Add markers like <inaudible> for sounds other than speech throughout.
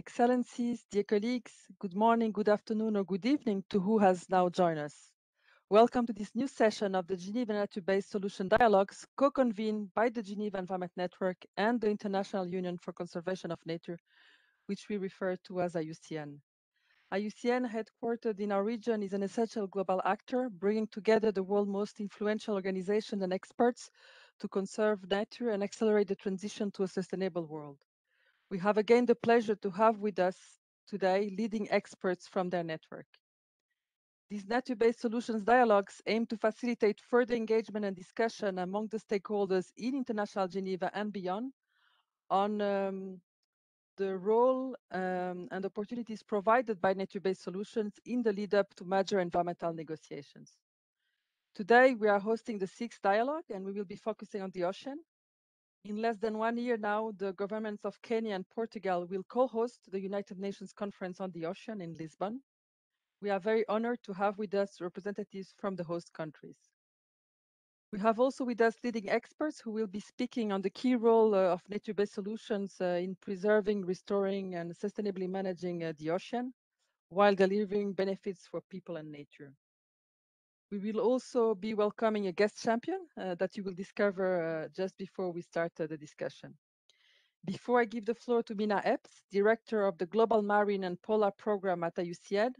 Excellencies, dear colleagues, good morning, good afternoon, or good evening to who has now joined us. Welcome to this new session of the Geneva Nature-Based Solution Dialogues, co-convened by the Geneva Environment Network and the International Union for Conservation of Nature, which we refer to as IUCN. IUCN, headquartered in our region, is an essential global actor, bringing together the world's most influential organizations and experts to conserve nature and accelerate the transition to a sustainable world. We have again the pleasure to have with us today leading experts from their network. These nature-based solutions dialogues aim to facilitate further engagement and discussion among the stakeholders in international Geneva and beyond on um, the role um, and opportunities provided by nature-based solutions in the lead up to major environmental negotiations. Today, we are hosting the sixth dialogue and we will be focusing on the ocean, in less than one year now, the governments of Kenya and Portugal will co-host the United Nations Conference on the Ocean in Lisbon. We are very honored to have with us representatives from the host countries. We have also with us leading experts who will be speaking on the key role uh, of nature-based solutions uh, in preserving, restoring, and sustainably managing uh, the ocean, while delivering benefits for people and nature. We will also be welcoming a guest champion uh, that you will discover uh, just before we start uh, the discussion. Before I give the floor to Minna Epps, Director of the Global Marine and Polar Program at IUCN,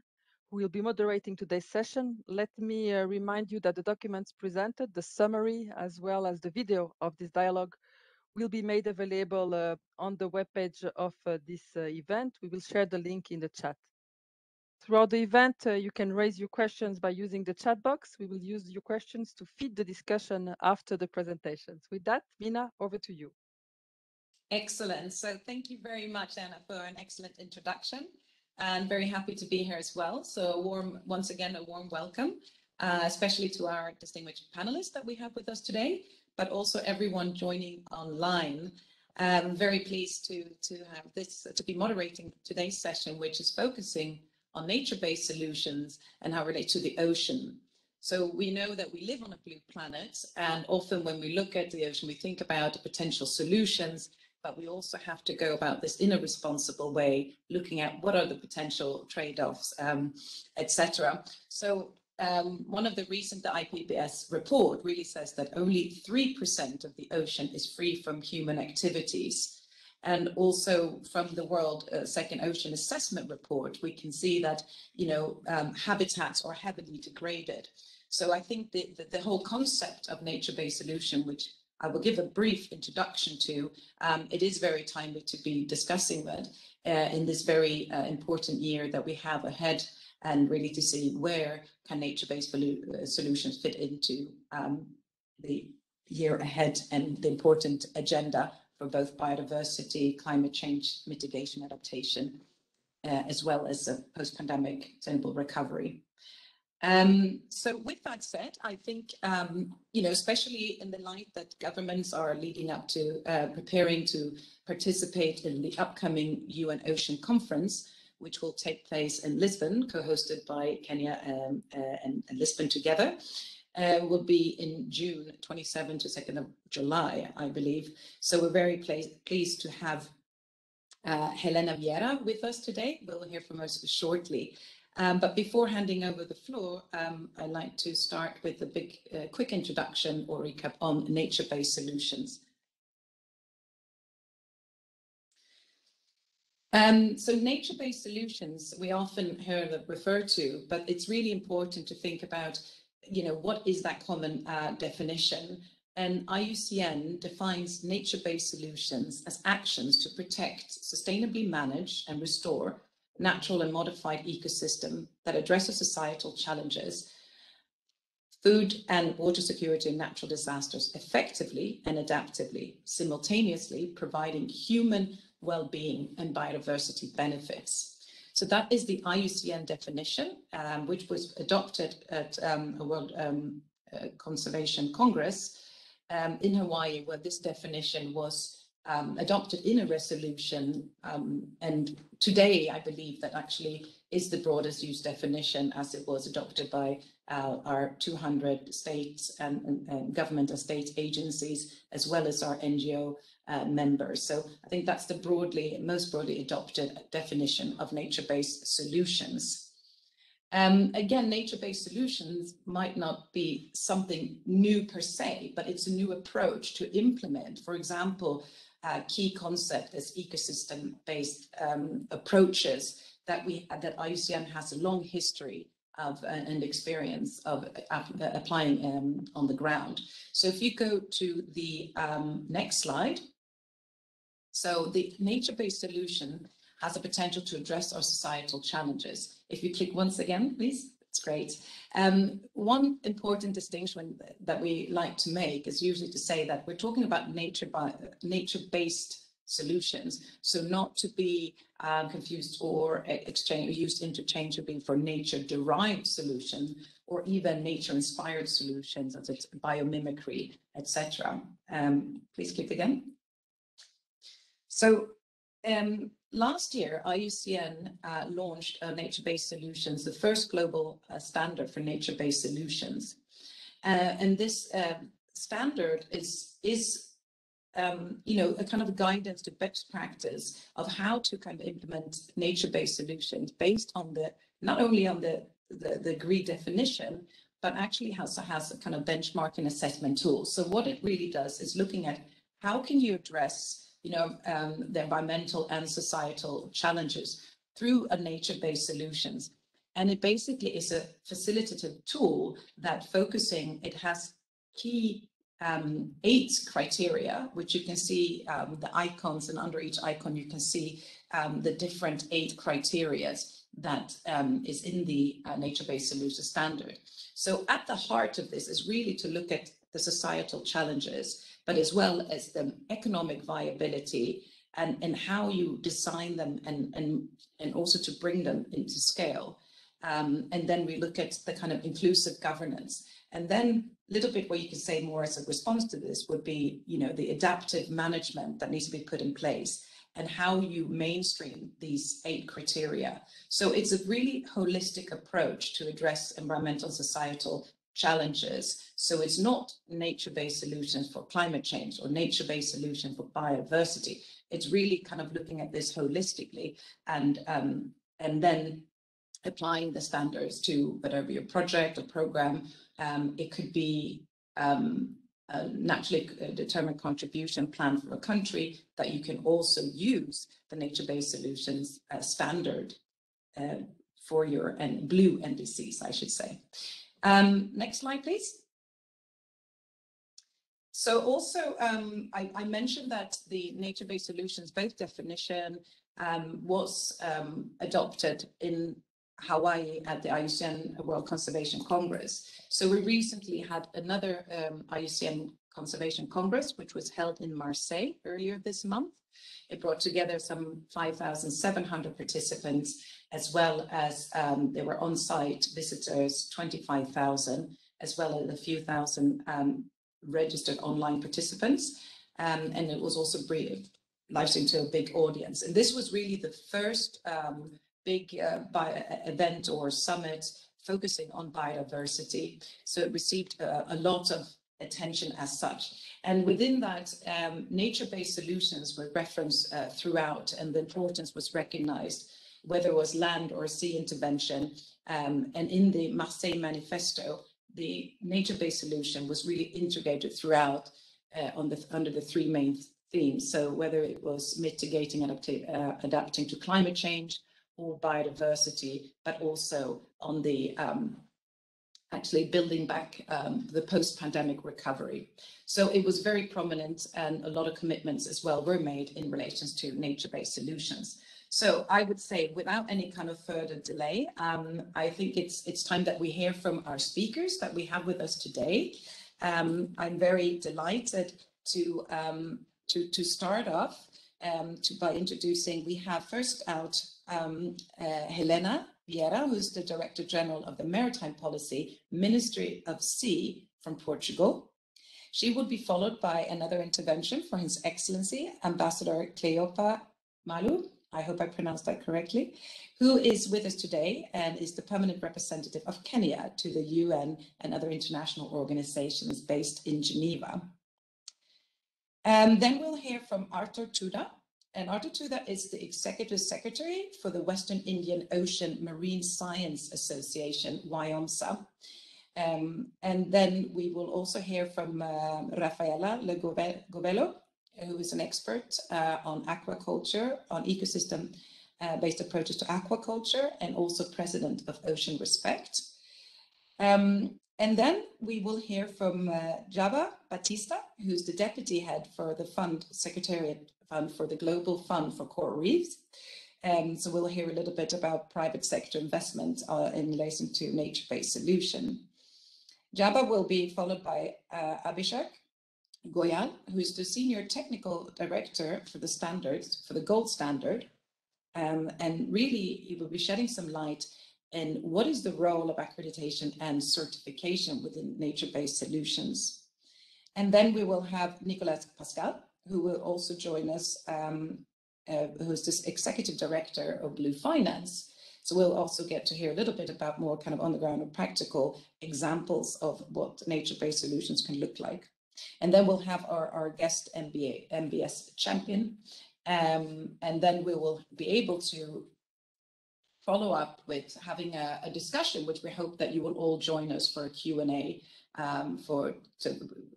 who will be moderating today's session, let me uh, remind you that the documents presented, the summary, as well as the video of this dialogue will be made available uh, on the webpage of uh, this event. We will share the link in the chat. Throughout the event, uh, you can raise your questions by using the chat box. We will use your questions to feed the discussion after the presentations. With that, Minna, over to you. Excellent. So thank you very much, Anna, for an excellent introduction. And very happy to be here as well. So a warm, once again, a warm welcome, uh, especially to our distinguished panelists that we have with us today, but also everyone joining online. I'm very pleased to, to have this, to be moderating today's session, which is focusing on nature-based solutions and how it relates to the ocean. So we know that we live on a blue planet, and often when we look at the ocean, we think about potential solutions, but we also have to go about this in a responsible way, looking at what are the potential trade-offs, um, etc. So um, one of the recent the IPBES report really says that only 3% of the ocean is free from human activities. And also from the World uh, Second Ocean Assessment Report, we can see that, you know, um, habitats are heavily degraded. So I think that the, the, whole concept of nature-based solution, which I will give a brief introduction to, um, it is very timely to be discussing that uh, in this very uh, important year that we have ahead and really to see where can nature-based uh, solutions fit into um, the year ahead and the important agenda for both biodiversity, climate change mitigation adaptation, uh, as well as a post-pandemic sustainable recovery. Um, so with that said, I think, um, you know, especially in the light that governments are leading up to uh, preparing to participate in the upcoming UN Ocean Conference, which will take place in Lisbon, co-hosted by Kenya um, uh, and, and Lisbon together uh, will be in June 27 to 2nd of July, I believe. So we're very pleased to have uh, Helena Vieira with us today. We'll hear from us shortly. Um, but before handing over the floor, um, I'd like to start with a big, uh, quick introduction or recap on nature-based solutions. Um, so nature-based solutions, we often hear that referred to, but it's really important to think about you know, what is that common uh, definition? And IUCN defines nature-based solutions as actions to protect, sustainably manage and restore natural and modified ecosystem that addresses societal challenges, food and water security and natural disasters effectively and adaptively, simultaneously providing human well-being and biodiversity benefits. So that is the IUCN definition, um, which was adopted at um, a World um, uh, Conservation Congress um, in Hawaii, where this definition was um, adopted in a resolution. Um, and today, I believe that actually is the broadest use definition as it was adopted by uh, our 200 states and, and, and, government and state agencies, as well as our NGO uh, members. So I think that's the broadly, most broadly adopted definition of nature-based solutions. Um, again, nature-based solutions might not be something new per se, but it's a new approach to implement. For example, a key concept is ecosystem-based um, approaches that we that IUCN has a long history of uh, and experience of uh, applying um, on the ground. So if you go to the um, next slide, so the nature-based solution has the potential to address our societal challenges. If you click once again, please, it's great. Um, one important distinction that we like to make is usually to say that we're talking about nature nature-based solutions. So not to be um, confused or exchange, used interchangeably for nature-derived solution or even nature-inspired solutions, as biomimicry, etc. Um, please click again. So um, last year, IUCN uh, launched uh, nature-based solutions, the first global uh, standard for nature-based solutions. Uh, and this um, standard is, is um, you know, a kind of guidance to best practice of how to kind of implement nature-based solutions based on the, not only on the, the, the GRI definition, but actually has, has a kind of benchmarking assessment tool. So what it really does is looking at how can you address you know, um, the environmental and societal challenges through a nature-based solutions. And it basically is a facilitative tool that focusing, it has key um, eight criteria, which you can see um, the icons and under each icon, you can see um, the different eight criterias that um, is in the uh, nature-based solution standard. So at the heart of this is really to look at the societal challenges but as well as the economic viability and, and how you design them and, and, and also to bring them into scale. Um, and then we look at the kind of inclusive governance. And then little bit where you can say more as a response to this would be, you know, the adaptive management that needs to be put in place and how you mainstream these eight criteria. So it's a really holistic approach to address environmental societal challenges. So it's not nature-based solutions for climate change or nature-based solution for biodiversity. It's really kind of looking at this holistically and um, and then applying the standards to whatever your project or program. Um, it could be um, a nationally determined contribution plan for a country that you can also use the nature-based solutions uh, standard uh, for your and blue NDCs, I should say. Um, next slide, please. So also, um, I, I, mentioned that the nature-based solutions, both definition um, was um, adopted in Hawaii at the IUCN World Conservation Congress. So we recently had another um, IUCN Conservation Congress, which was held in Marseille earlier this month. It brought together some 5,700 participants, as well as um, there were on-site visitors, 25,000, as well as a few thousand um, registered online participants. Um, and it was also live streamed to a big audience. And this was really the first um, big uh, event or summit focusing on biodiversity. So it received uh, a lot of attention as such. And within that, um, nature-based solutions were referenced uh, throughout and the importance was recognized, whether it was land or sea intervention. Um, and in the Marseille Manifesto, the nature-based solution was really integrated throughout uh, on the, under the three main themes. So whether it was mitigating and uh, adapting to climate change or biodiversity, but also on the um, actually building back um, the post-pandemic recovery. So it was very prominent and a lot of commitments as well were made in relations to nature-based solutions. So I would say without any kind of further delay, um, I think it's it's time that we hear from our speakers that we have with us today. Um, I'm very delighted to, um, to, to start off um, to, by introducing, we have first out um, uh, Helena Vieira, who's the Director General of the Maritime Policy, Ministry of Sea from Portugal. She would be followed by another intervention for His Excellency, Ambassador Cleopa Mailu, I hope I pronounced that correctly, who is with us today and is the permanent representative of Kenya to the UN and other international organizations based in Geneva. And then we'll hear from Arthur Tuda. And Arthur is the executive secretary for the Western Indian Ocean Marine Science Association, WIOMSA. Um, and then we will also hear from uh, Raphaëla le Gouvello, who is an expert uh, on aquaculture, on ecosystem uh, based approaches to aquaculture, and also president of Ocean Respect. Um, and then we will hear from uh, Jaba Batista, who's the deputy head for the fund, Secretariat Fund for the Global Fund for Coral Reefs. Um, so we'll hear a little bit about private sector investment uh, in relation to nature-based solution. Jaba will be followed by uh, Abhishek Goyal, who is the senior technical director for the standards, for the gold standard. Um, and really, he will be shedding some light in what is the role of accreditation and certification within nature-based solutions. And then we will have Nicolas Pascal, who will also join us, um, uh, who's this executive director of Blue Finance, so we'll also get to hear a little bit about more kind of on the ground and practical examples of what nature-based solutions can look like. And then we'll have our, our guest MBA, MBS champion. Um, and then we will be able to follow up with having a, a, discussion, which we hope that you will all join us for a Q&A um, for to,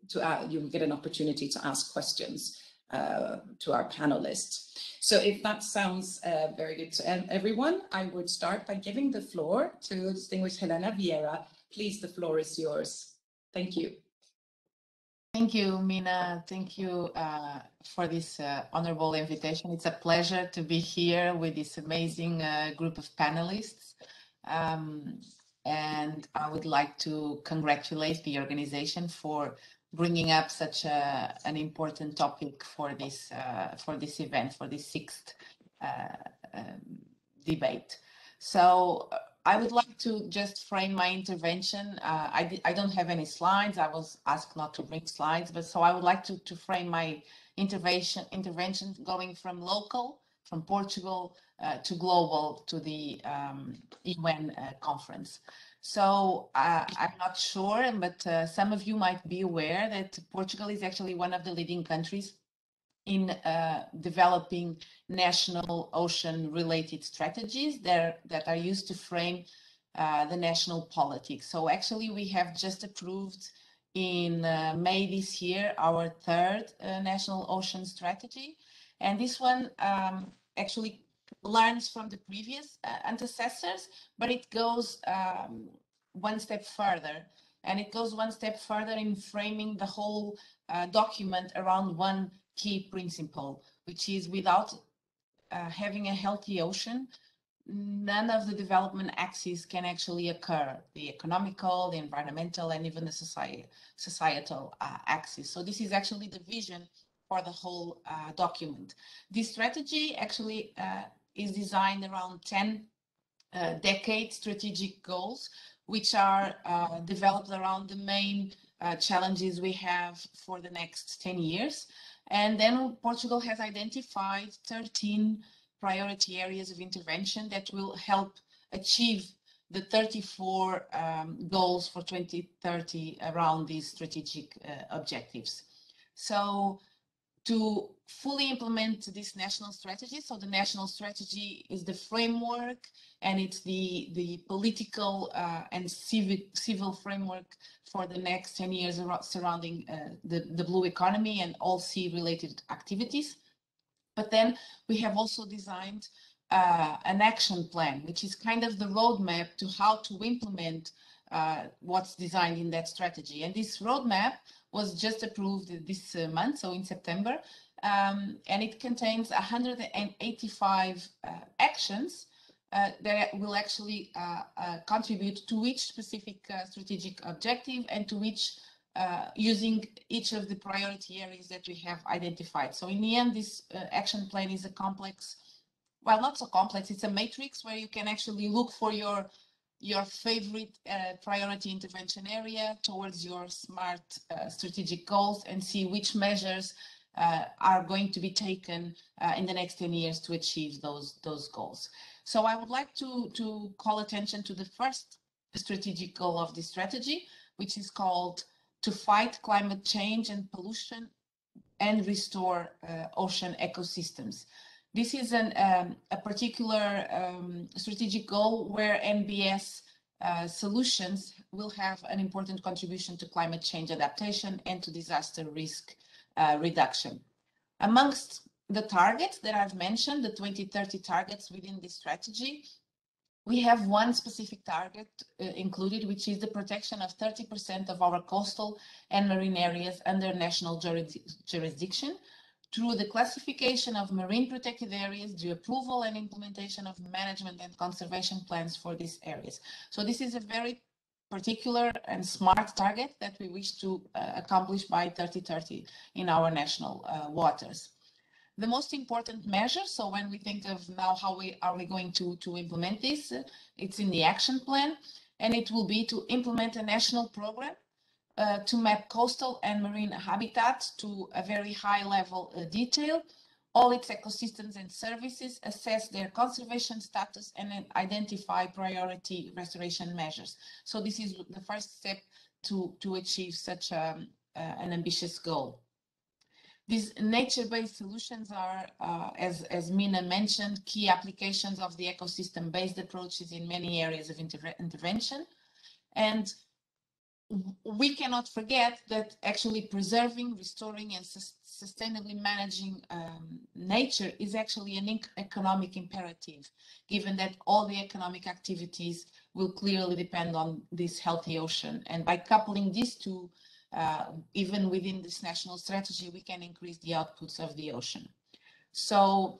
to uh, you will get an opportunity to ask questions uh, to our panelists. So if that sounds uh, very good to everyone, I would start by giving the floor to distinguished Helena Vieira. Please, the floor is yours. Thank you. Thank you, Minna. Thank you uh, for this uh, honorable invitation. It's a pleasure to be here with this amazing uh, group of panelists. Um, and I would like to congratulate the organization for bringing up such a, an important topic for this uh, for this event, for this sixth uh, um, debate. So I would like to just frame my intervention. Uh, I, I don't have any slides. I was asked not to bring slides, but so I would like to, to frame my intervention intervention going from local, from Portugal uh, to global to the um, UN uh, conference. So uh, I'm not sure, but uh, some of you might be aware that Portugal is actually one of the leading countries in uh, developing national ocean related strategies that, that are used to frame uh, the national politics. So actually we have just approved in uh, May this year our third uh, national ocean strategy. And this one um, actually learns from the previous uh, antecessors, but it goes um, one step further. And it goes one step further in framing the whole uh, document around one key principle, which is without uh, having a healthy ocean, none of the development axes can actually occur, the economical, the environmental, and even the societal uh, axis. So this is actually the vision for the whole uh, document. This strategy actually uh, is designed around 10 uh, decade strategic goals, which are uh, developed around the main challenges we have for the next 10 years. And then Portugal has identified 13 priority areas of intervention that will help achieve the 34 um, goals for 2030 around these strategic uh, objectives. So to fully implement this national strategy. So the national strategy is the framework and it's the, the political uh, and civic, civil framework for the next 10 years surrounding uh, the, the blue economy and all sea related activities. But then we have also designed uh, an action plan, which is kind of the roadmap to how to implement uh, what's designed in that strategy. And this roadmap was just approved this uh, month, so in September, um, and it contains 185 uh, actions uh, that will actually uh, uh, contribute to each specific uh, strategic objective and to each using each of the priority areas that we have identified. So in the end, this action plan is a complex, well, not so complex, it's a matrix where you can actually look for your your favorite uh, priority intervention area towards your smart uh, strategic goals and see which measures uh, are going to be taken uh, in the next 10 years to achieve those, those goals. So I would like to, to call attention to the first strategic goal of this strategy, which is called to fight climate change and pollution and restore uh, ocean ecosystems. This is an, um, a particular um, strategic goal where NBS uh, solutions will have an important contribution to climate change adaptation and to disaster risk uh, reduction. Amongst the targets that I've mentioned, the 2030 targets within this strategy, we have one specific target uh, included, which is the protection of 30% of our coastal and marine areas under national jurisdiction through the classification of marine protected areas, the approval and implementation of management and conservation plans for these areas. So this is a very particular and smart target that we wish to uh, accomplish by 2030 in our national uh, waters. The most important measure, so when we think of now how we are we going to, to implement this, it's in the action plan, and it will be to implement a national program uh, to map coastal and marine habitats to a very high level uh, detail, all its ecosystems and services, assess their conservation status, and identify priority restoration measures. So this is the first step to, to achieve such um, uh, an ambitious goal. These nature-based solutions are, uh, as, as Minna mentioned, key applications of the ecosystem-based approaches in many areas of inter intervention. And we cannot forget that actually preserving, restoring, and sus sustainably managing um, nature is actually an economic imperative, given that all the economic activities will clearly depend on this healthy ocean. And by coupling these two, uh, even within this national strategy, we can increase the outputs of the ocean. So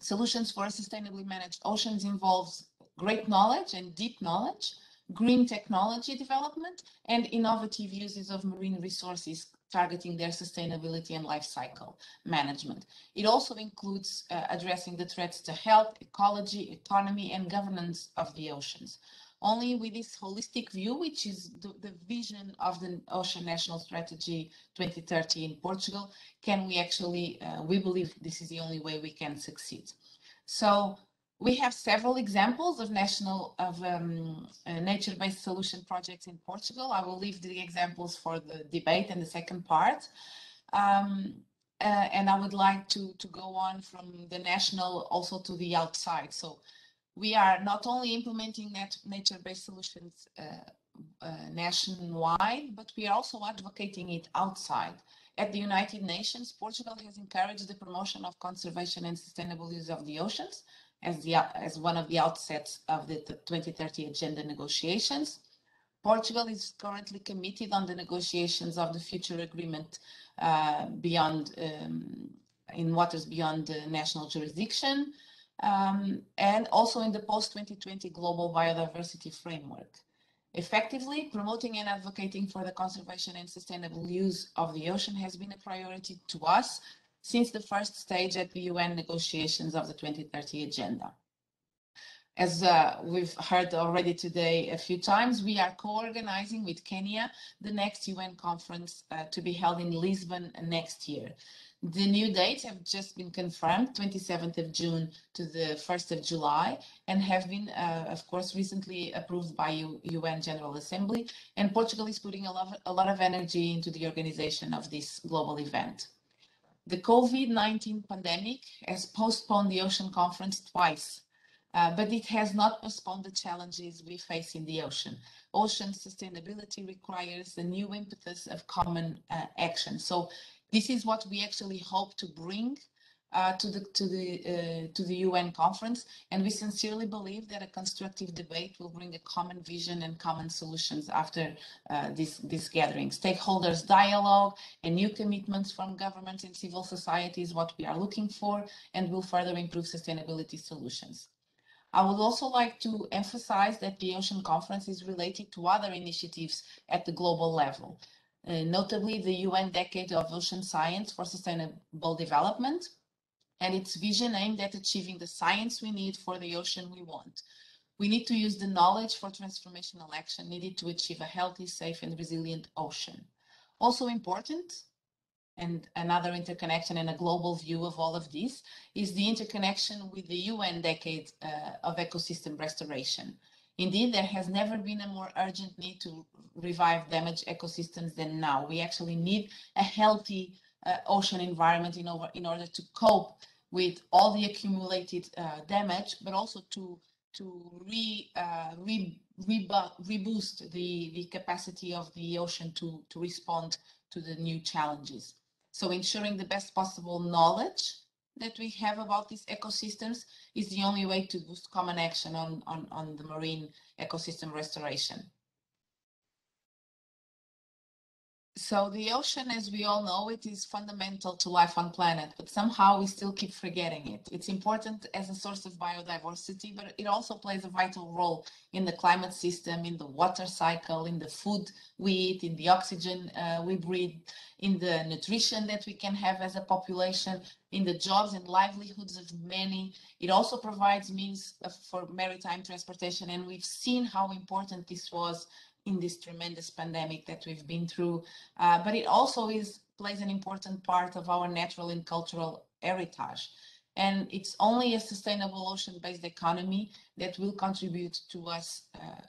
solutions for sustainably managed oceans involves great knowledge and deep knowledge, green technology development, and innovative uses of marine resources targeting their sustainability and life cycle management. It also includes uh, addressing the threats to health, ecology, economy, and governance of the oceans. Only with this holistic view, which is the, the vision of the Ocean National Strategy 2030 in Portugal, can we actually, uh, we believe this is the only way we can succeed. So we have several examples of national of um, uh, nature-based solution projects in Portugal. I will leave the examples for the debate and the second part. Um, uh, and I would like to, to go on from the national also to the outside. So we are not only implementing nature-based solutions uh, uh, nationwide, but we are also advocating it outside. At the United Nations, Portugal has encouraged the promotion of conservation and sustainable use of the oceans as, the, as one of the outsets of the 2030 agenda negotiations. Portugal is currently committed on the negotiations of the future agreement uh, beyond um, in waters beyond the national jurisdiction um, and also in the post-2020 global biodiversity framework. Effectively, promoting and advocating for the conservation and sustainable use of the ocean has been a priority to us since the first stage at the UN negotiations of the 2030 agenda. As uh, we've heard already today a few times, we are co-organizing with Kenya the next UN conference uh, to be held in Lisbon next year. The new dates have just been confirmed, 27th of June to the 1st of July, and have been, uh, of course, recently approved by U UN General Assembly. And Portugal is putting a lot, a lot of energy into the organization of this global event. The COVID-19 pandemic has postponed the Ocean Conference twice, uh, but it has not postponed the challenges we face in the ocean. Ocean sustainability requires a new impetus of common uh, action. So this is what we actually hope to bring uh, to the to the uh, to the UN conference, and we sincerely believe that a constructive debate will bring a common vision and common solutions after uh, this this gathering. Stakeholders dialogue and new commitments from governments and civil society is what we are looking for, and will further improve sustainability solutions. I would also like to emphasize that the Ocean Conference is related to other initiatives at the global level uh, notably the UN Decade of Ocean Science for Sustainable Development, and its vision aimed at achieving the science we need for the ocean we want. We need to use the knowledge for transformational action needed to achieve a healthy, safe, and resilient ocean. Also important, and another interconnection and a global view of all of this, is the interconnection with the UN Decade uh, of Ecosystem Restoration. Indeed, there has never been a more urgent need to revive damaged ecosystems than now. We actually need a healthy uh, ocean environment in, over, in order to cope with all the accumulated uh, damage, but also to to re, uh, re, re reboost the, the capacity of the ocean to, to respond to the new challenges. So ensuring the best possible knowledge that we have about these ecosystems is the only way to boost common action on, on, on the marine ecosystem restoration. So the ocean, as we all know, it is fundamental to life on planet, but somehow we still keep forgetting it. It's important as a source of biodiversity, but it also plays a vital role in the climate system, in the water cycle, in the food we eat, in the oxygen uh, we breathe, in the nutrition that we can have as a population, in the jobs and livelihoods of many. It also provides means for maritime transportation, and we've seen how important this was in this tremendous pandemic that we've been through. Uh, but it also is plays an important part of our natural and cultural heritage. And it's only a sustainable ocean-based economy that will contribute to us uh,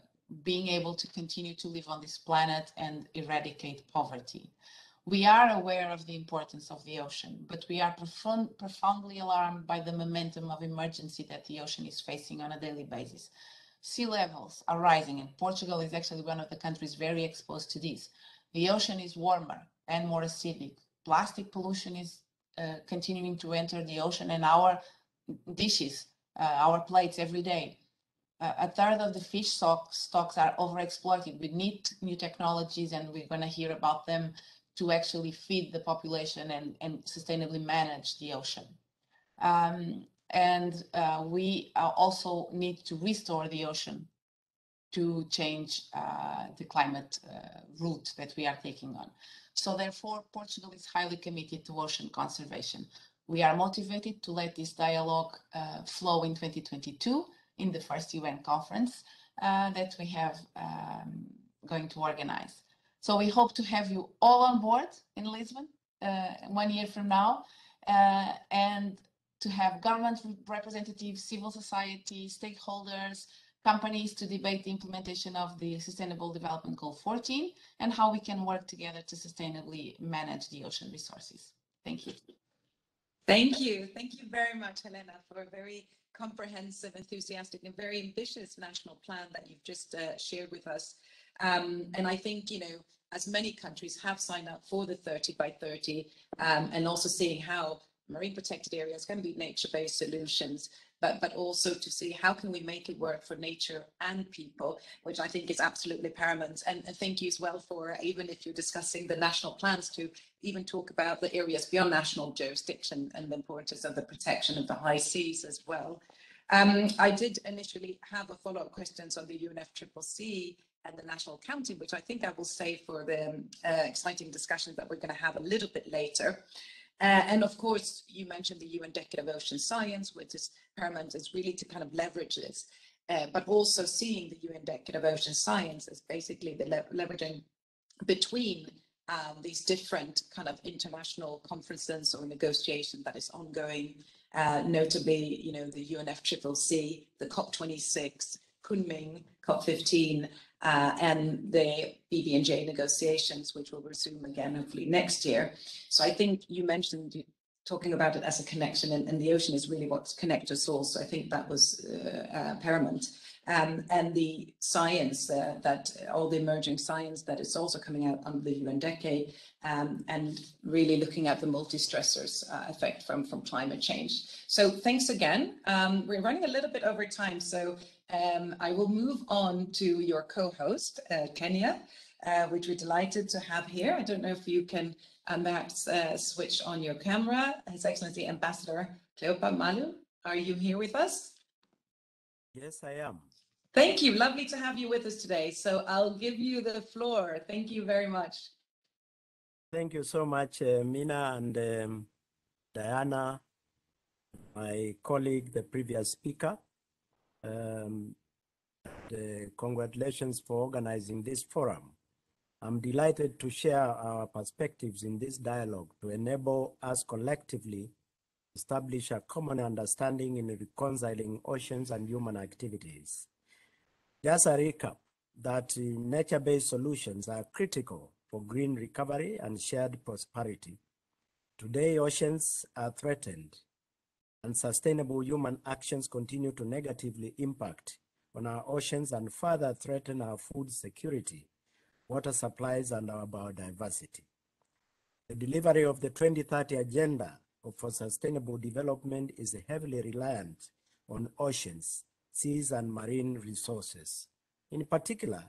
being able to continue to live on this planet and eradicate poverty. We are aware of the importance of the ocean, but we are profound, profoundly alarmed by the momentum of emergency that the ocean is facing on a daily basis sea levels are rising, and Portugal is actually one of the countries very exposed to this. The ocean is warmer and more acidic. Plastic pollution is uh, continuing to enter the ocean, and our dishes, uh, our plates every day. Uh, a third of the fish stock, stocks are overexploited. We need new technologies, and we're going to hear about them to actually feed the population and, and sustainably manage the ocean. Um, and uh, we uh, also need to restore the ocean to change uh, the climate uh, route that we are taking on. So therefore, Portugal is highly committed to ocean conservation. We are motivated to let this dialogue uh, flow in 2022 in the first UN conference uh, that we have um, going to organize. So we hope to have you all on board in Lisbon one year from now. and to have government representatives, civil society, stakeholders, companies to debate the implementation of the Sustainable Development Goal 14 and how we can work together to sustainably manage the ocean resources. Thank you. Thank you. Thank you very much, Helena, for a very comprehensive, enthusiastic, and very ambitious national plan that you've just uh, shared with us. Um, and I think, you know, as many countries have signed up for the 30 by 30 um, and also seeing how marine protected areas can be nature-based solutions, but, but also to see how can we make it work for nature and people, which I think is absolutely paramount. And, and thank you as well for, even if you're discussing the national plans, to even talk about the areas beyond national jurisdiction and the importance of the protection of the high seas as well. Um, I did initially have a follow-up questions on the UNFCCC and the national accounting, which I think I will save for the um, uh, exciting discussion that we're going to have a little bit later. Uh, and of course, you mentioned the UN Decade of Ocean Science, which is paramount, is really to kind of leverage this, uh, but also seeing the UN Decade of Ocean Science as basically the le leveraging between um, these different kind of international conferences or negotiation that is ongoing, uh, notably, you know, the UNFCCC, the COP26, Kunming, COP15, uh, and the BBNJ negotiations, which will resume again hopefully next year. So I think you mentioned talking about it as a connection, and, and the ocean is really what connects us all. So I think that was uh, uh, paramount. Um, and the science uh, that all the emerging science that is also coming out under the UN decade um, and really looking at the multi-stressors uh, effect from, from climate change. So thanks again. Um, we're running a little bit over time, so um, I will move on to your co-host, uh, Kenya, uh, which we're delighted to have here. I don't know if you can uh, perhaps uh, switch on your camera. His Excellency Ambassador Cleopa Mailu, are you here with us? Yes, I am. Thank you. Lovely to have you with us today. So I'll give you the floor. Thank you very much. Thank you so much, uh, Minna and um, Diana, my colleague, the previous speaker. Um, uh, congratulations for organizing this forum. I'm delighted to share our perspectives in this dialogue to enable us collectively establish a common understanding in reconciling oceans and human activities. Just a recap that nature-based solutions are critical for green recovery and shared prosperity. Today, oceans are threatened and sustainable human actions continue to negatively impact on our oceans and further threaten our food security, water supplies, and our biodiversity. The delivery of the 2030 Agenda for Sustainable Development is heavily reliant on oceans, seas, and marine resources. In particular,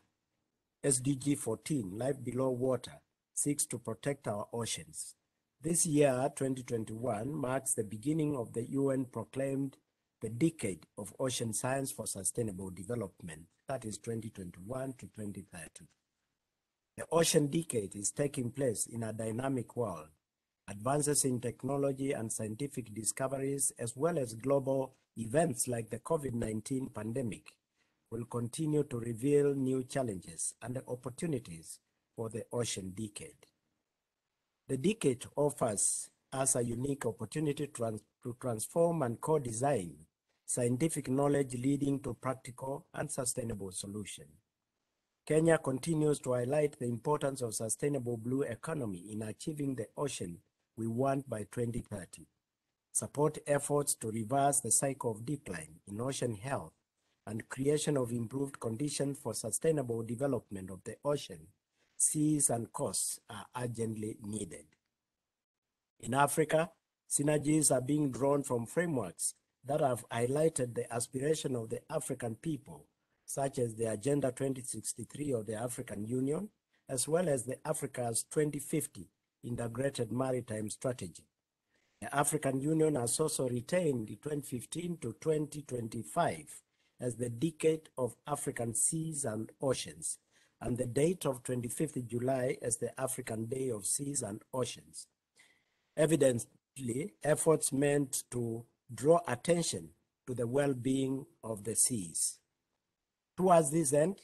SDG 14, Life Below Water, seeks to protect our oceans. This year, 2021, marks the beginning of the UN proclaimed the decade of ocean science for sustainable development, that is 2021 to 2030. The ocean decade is taking place in a dynamic world. Advances in technology and scientific discoveries, as well as global events like the COVID-19 pandemic, will continue to reveal new challenges and opportunities for the ocean decade. The decade offers us a unique opportunity trans to transform and co-design scientific knowledge leading to practical and sustainable solutions. Kenya continues to highlight the importance of sustainable blue economy in achieving the ocean we want by 2030. Support efforts to reverse the cycle of decline in ocean health and creation of improved conditions for sustainable development of the ocean, seas, and coasts are urgently needed. In Africa, synergies are being drawn from frameworks that have highlighted the aspiration of the African people, such as the Agenda 2063 of the African Union, as well as the Africa's 2050 Integrated Maritime Strategy. The African Union has also retained the 2015 to 2025 as the decade of African seas and oceans, and the date of 25th July as the African Day of Seas and Oceans. Evidently, efforts meant to draw attention to the well-being of the seas. Towards this end,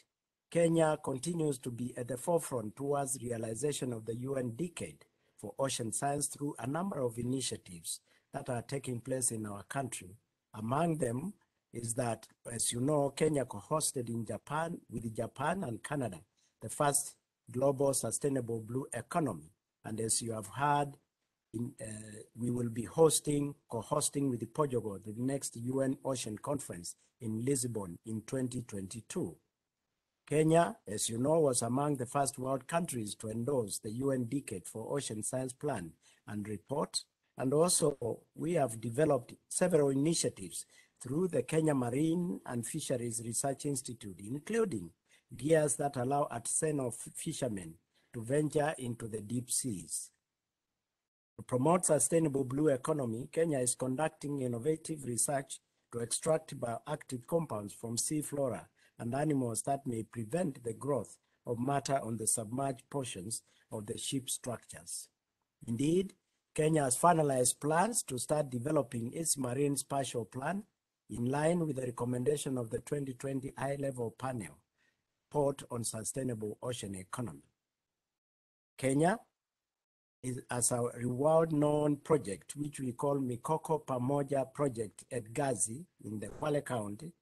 Kenya continues to be at the forefront towards realization of the UN decade for ocean science through a number of initiatives that are taking place in our country. Among them is that, as you know, Kenya co-hosted in Japan with Japan and Canada, the first global sustainable blue economy. And as you have heard, in, uh, we will be hosting, co-hosting with Portugal, the next UN Ocean Conference in Lisbon in 2022. Kenya, as you know, was among the first world countries to endorse the UN Decade for Ocean Science Plan and report. And also, we have developed several initiatives through the Kenya Marine and Fisheries Research Institute, including gears that allow artisanal fishermen to venture into the deep seas. To promote sustainable blue economy, Kenya is conducting innovative research to extract bioactive compounds from sea flora and animals that may prevent the growth of matter on the submerged portions of the ship structures. Indeed, Kenya has finalized plans to start developing its marine spatial plan in line with the recommendation of the 2020 high-level panel report on sustainable ocean economy. Kenya is as a world-known project, which we call Mikoko Pamoja project at Gazi in the Kwale County,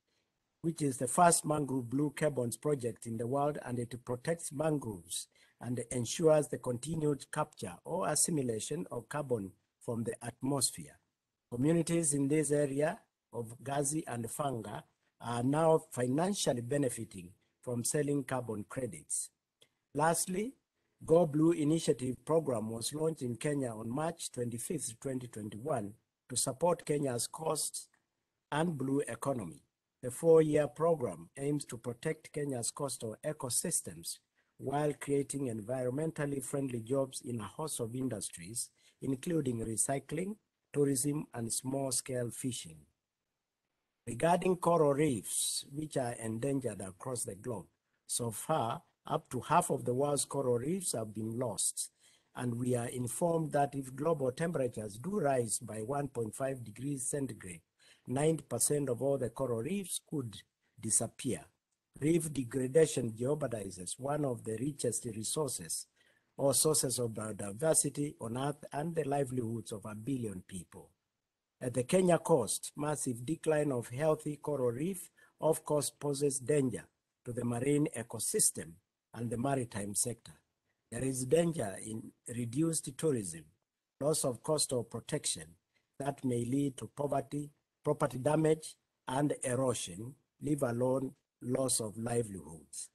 which is the first mangrove blue carbons project in the world, and it protects mangroves and ensures the continued capture or assimilation of carbon from the atmosphere. Communities in this area of Gazi and Vanga are now financially benefiting from selling carbon credits. Lastly, Go Blue Initiative program was launched in Kenya on March 25, 2021 to support Kenya's coast and blue economy. The four-year program aims to protect Kenya's coastal ecosystems while creating environmentally friendly jobs in a host of industries, including recycling, tourism, and small-scale fishing. Regarding coral reefs, which are endangered across the globe, so far, up to half of the world's coral reefs have been lost. And we are informed that if global temperatures do rise by 1.5 degrees centigrade, 90% of all the coral reefs could disappear. Reef degradation jeopardizes one of the richest resources or sources of biodiversity on Earth and the livelihoods of a billion people. At the Kenya coast, massive decline of healthy coral reef of course poses danger to the marine ecosystem and the maritime sector. There is danger in reduced tourism, loss of coastal protection that may lead to poverty, property damage, and erosion, leave alone loss of livelihoods.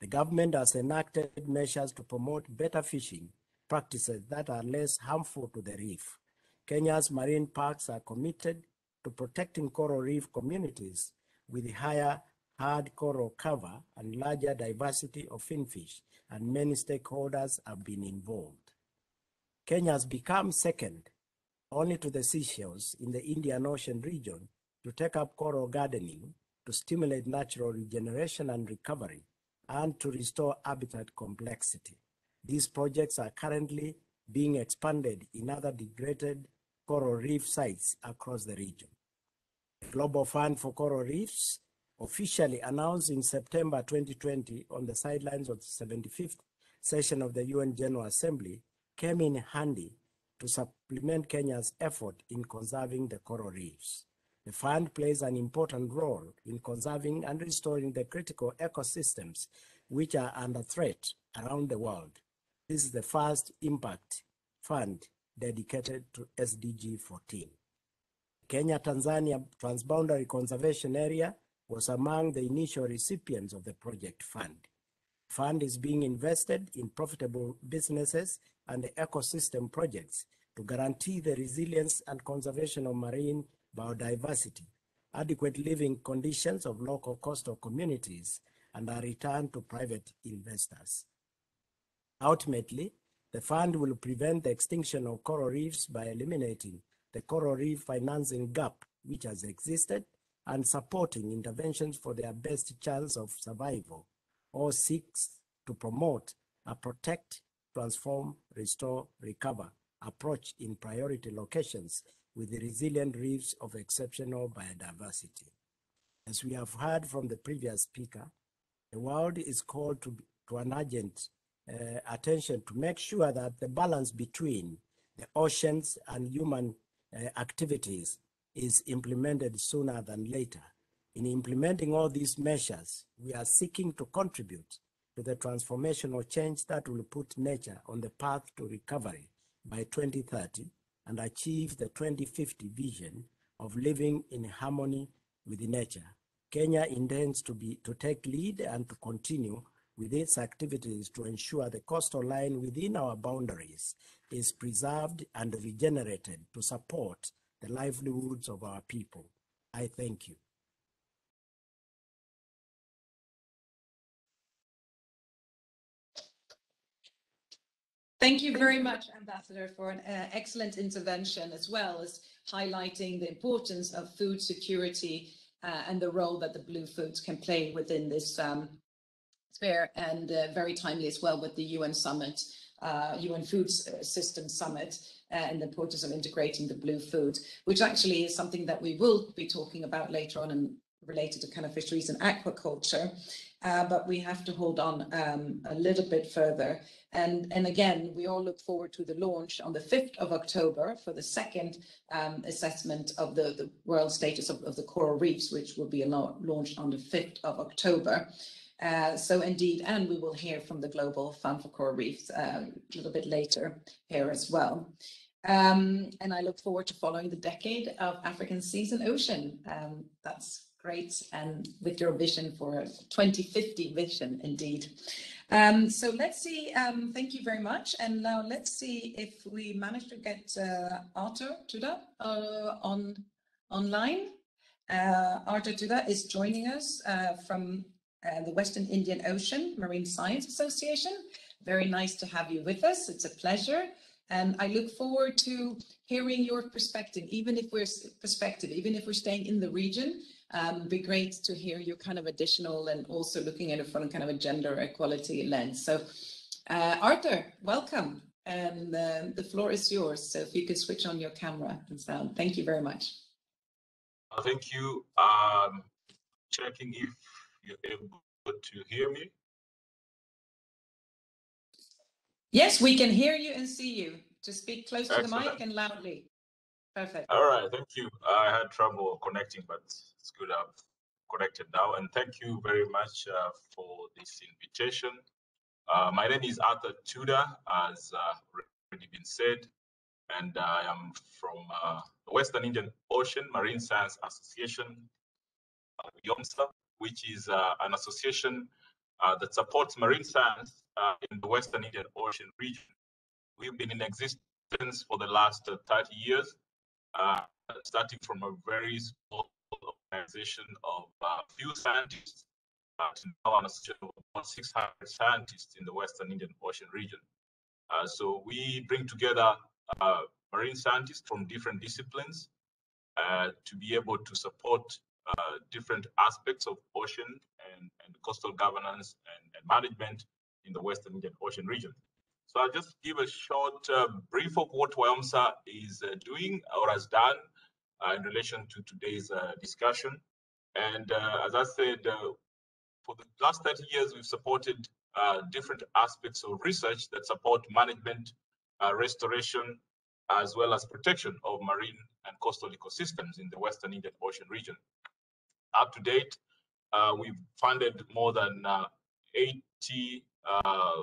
The government has enacted measures to promote better fishing practices that are less harmful to the reef. Kenya's marine parks are committed to protecting coral reef communities with higher hard coral cover and larger diversity of finfish, and many stakeholders have been involved. Kenya has become second only to the Seychelles in the Indian Ocean region to take up coral gardening to stimulate natural regeneration and recovery and to restore habitat complexity. These projects are currently being expanded in other degraded coral reef sites across the region. The Global Fund for Coral Reefs, officially announced in September 2020 on the sidelines of the 75th session of the UN General Assembly, came in handy to supplement Kenya's effort in conserving the coral reefs. The fund plays an important role in conserving and restoring the critical ecosystems which are under threat around the world. This is the first impact fund dedicated to SDG 14. Kenya Tanzania Transboundary Conservation Area was among the initial recipients of the project fund. Fund is being invested in profitable businesses and ecosystem projects to guarantee the resilience and conservation of marine biodiversity, adequate living conditions of local coastal communities, and a return to private investors. Ultimately, the fund will prevent the extinction of coral reefs by eliminating the coral reef financing gap which has existed and supporting interventions for their best chance of survival, or seeks to promote a protect, transform, restore, recover approach in priority locations with the resilient reefs of exceptional biodiversity. As we have heard from the previous speaker, the world is called to, to an urgent attention to make sure that the balance between the oceans and human uh, activities is implemented sooner than later. In implementing all these measures, we are seeking to contribute to the transformational change that will put nature on the path to recovery by 2030 and achieve the 2050 vision of living in harmony with nature. Kenya intends to be to take lead and to continue with its activities to ensure the coastal line within our boundaries is preserved and regenerated to support the livelihoods of our people. I thank you. Thank you very much, Ambassador, for an uh, excellent intervention as well as highlighting the importance of food security uh, and the role that the blue foods can play within this um, sphere and uh, very timely as well with the UN summit, UN uh, Food System Summit uh, and the importance of integrating the blue food, which actually is something that we will be talking about later on and related to kind of fisheries and aquaculture. Uh, but we have to hold on um, a little bit further. And, and again, we all look forward to the launch on the 5th of October for the second um, assessment of the, the world status of, of the coral reefs, which will be launched on the 5th of October. Uh, so indeed, and we will hear from the Global Fund for Coral Reefs uh, a little bit later here as well. Um, and I look forward to following the decade of African seas and ocean. Um, that's great, and with your vision for a 2050 vision, indeed. Um, so let's see, um, thank you very much. And now let's see if we manage to get uh, Arthur Tuda uh, on online. Uh, Arthur Tuda is joining us uh, from uh, the Western Indian Ocean Marine Science Association. Very nice to have you with us. It's a pleasure. And I look forward to hearing your perspective, even if we're perspective, even if we're staying in the region. Um, it'd be great to hear your kind of additional and also looking at it from kind of a gender equality lens. So, uh, Arthur, welcome. And uh, the floor is yours. So if you could switch on your camera and sound. Thank you very much. Uh, thank you. Um, checking if you're able to hear me? Yes, we can hear you and see you. Just speak close to the mic and loudly. Perfect. All right, thank you. I had trouble connecting, but it's good I've connected now. And thank you very much uh, for this invitation. Uh, my name is Arthur Tuda, as uh, already been said, and I am from uh, the Western Indian Ocean Marine Science Association, uh, WIOMSA, which is uh, an association uh, that supports marine science uh, in the Western Indian Ocean region. We've been in existence for the last uh, 30 years, starting from a very small organization of uh, few scientists uh, to now an association of about 600 scientists in the Western Indian Ocean region. Uh, so we bring together uh, marine scientists from different disciplines to be able to support uh, different aspects of ocean and, and coastal governance and, and management in the Western Indian Ocean region. So I'll just give a short uh, brief of what WIOMSA is uh, doing or has done uh, in relation to today's uh, discussion. And as I said, for the last 30 years, we've supported different aspects of research that support management, restoration, as well as protection of marine and coastal ecosystems in the Western Indian Ocean region. Up to date, uh, we've funded more than uh, 80 uh,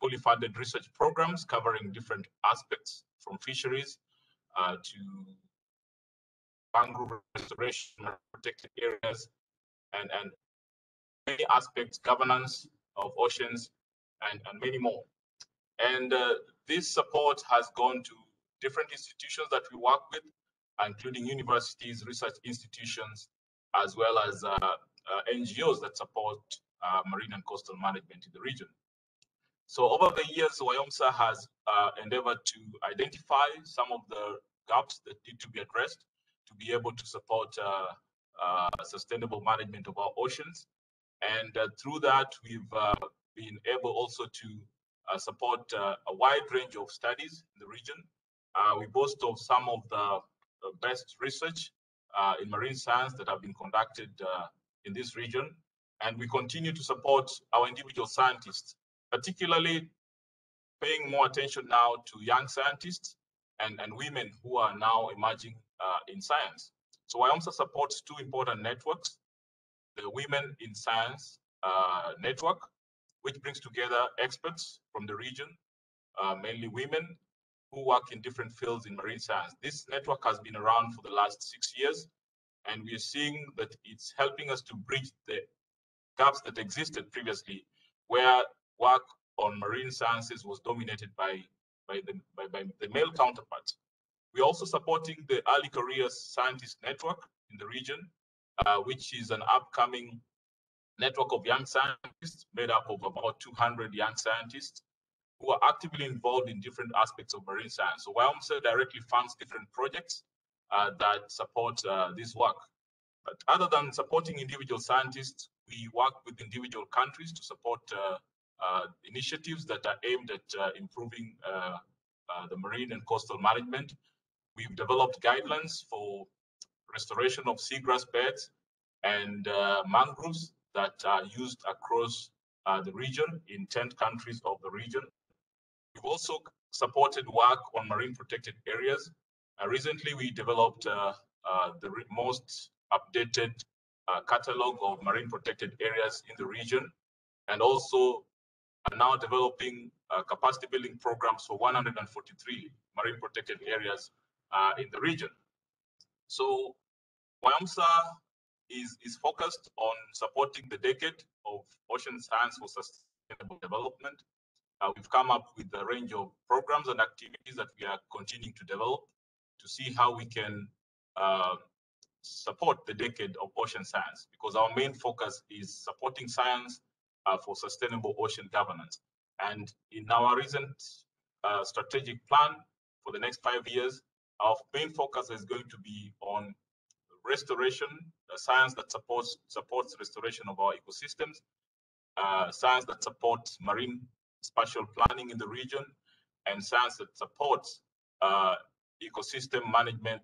fully funded research programs covering different aspects from fisheries to mangrove restoration, protected areas, and, and many aspects, governance of oceans, and, and many more. And uh, this support has gone to different institutions that we work with, including universities, research institutions, as well as uh, uh, NGOs that support uh, marine and coastal management in the region. So over the years, WIOMSA has endeavored to identify some of the gaps that need to be addressed to be able to support sustainable management of our oceans. And through that, we've been able also to uh, support uh, a wide range of studies in the region. Uh, we boast of some of the best research uh, in marine science that have been conducted uh, in this region. And we continue to support our individual scientists, particularly paying more attention now to young scientists and, and women who are now emerging uh, in science. So WIOMSA supports two important networks, the Women in Science uh, Network, which brings together experts from the region, uh, mainly women who work in different fields in marine science. This network has been around for the last six years, and we are seeing that it's helping us to bridge the gaps that existed previously, where work on marine sciences was dominated by, by, the, by, by the male counterparts. We're also supporting the Early Careers Scientist Network in the region, uh, which is an upcoming network of young scientists made up of about 200 young scientists who are actively involved in different aspects of marine science. So WIOMSA directly funds different projects uh, that support uh, this work. But other than supporting individual scientists, we work with individual countries to support uh, uh, initiatives that are aimed at uh, improving uh, the marine and coastal management. We've developed guidelines for restoration of seagrass beds and mangroves that are used across the region in 10 countries of the region. We've also supported work on marine protected areas. Uh, recently, we developed uh, uh, the most updated uh, catalog of marine protected areas in the region, and also are now developing uh, capacity building programs for 143 marine protected areas uh, in the region. So WIOMSA is, is focused on supporting the decade of ocean science for sustainable development. Uh, we've come up with a range of programs and activities that we are continuing to develop to see how we can uh, support the decade of ocean science because our main focus is supporting science uh, for sustainable ocean governance. And in our recent uh, strategic plan for the next five years, our main focus is going to be on restoration, science that supports supports restoration of our ecosystems, uh, science that supports marine spatial planning in the region, and science that supports uh, ecosystem management,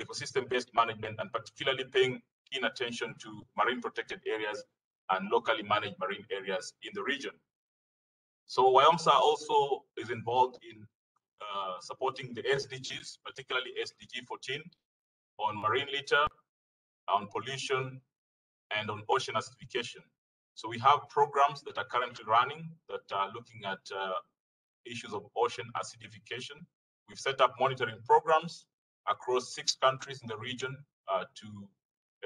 ecosystem-based management, and particularly paying keen attention to marine protected areas and locally managed marine areas in the region. So WIOMSA also is involved in uh, supporting the SDGs, particularly SDG 14, on marine litter, on pollution, and on ocean acidification. So we have programs that are currently running that are looking at uh, issues of ocean acidification. We've set up monitoring programs across six countries in the region uh, to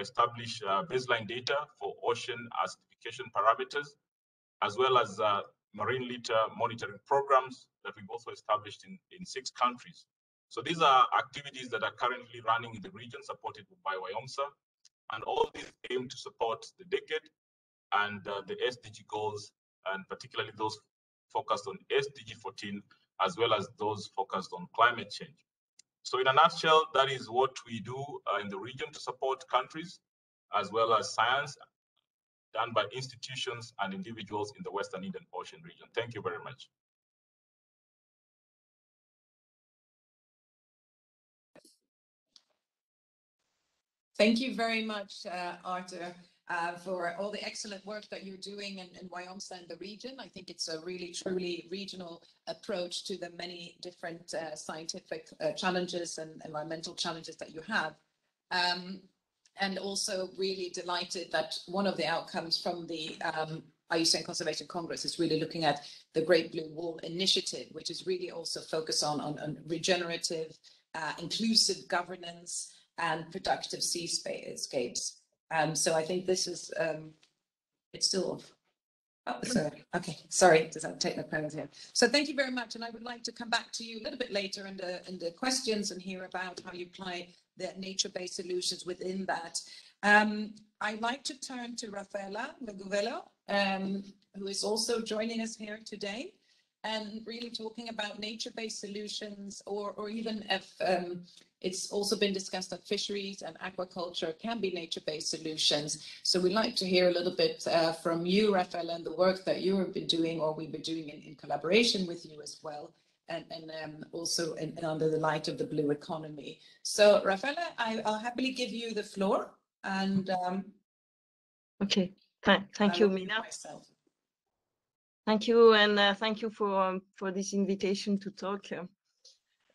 establish uh, baseline data for ocean acidification parameters, as well as uh, marine litter monitoring programs that we've also established in, in six countries. So these are activities that are currently running in the region supported by WIOMSA, and all these aim to support the decade and uh, the SDG goals, and particularly those focused on SDG 14, as well as those focused on climate change. So in a nutshell, that is what we do uh, in the region to support countries, as well as science done by institutions and individuals in the Western Indian Ocean region. Thank you very much. Thank you very much, uh, Arthur, uh, for all the excellent work that you're doing in, in WIOMSA and the region. I think it's a really, truly regional approach to the many different uh, scientific uh, challenges and environmental challenges that you have. Um, and also really delighted that one of the outcomes from the um, IUCN Conservation Congress is really looking at the Great Blue Wall Initiative, which is really also focused on, on, on regenerative, uh, inclusive governance and productive seascapes. Um, so I think this is, um, it's still off. Oh, sorry. Okay, sorry, does that take the phones here? So thank you very much, and I would like to come back to you a little bit later in the in the questions and hear about how you apply the nature-based solutions within that. Um, I'd like to turn to Rafaela Leguvelo, um, who is also joining us here today and really talking about nature-based solutions or, or even if um, it's also been discussed that fisheries and aquaculture can be nature-based solutions. So we'd like to hear a little bit uh, from you, Raphaëla, and the work that you have been doing or we've been doing in, in collaboration with you as well and, and um, also in, in under the light of the blue economy. So Raphaëla, I, will happily give you the floor and um, okay, Th thank you, Minna. Myself. Thank you, and uh, thank you for um, for this invitation to talk uh,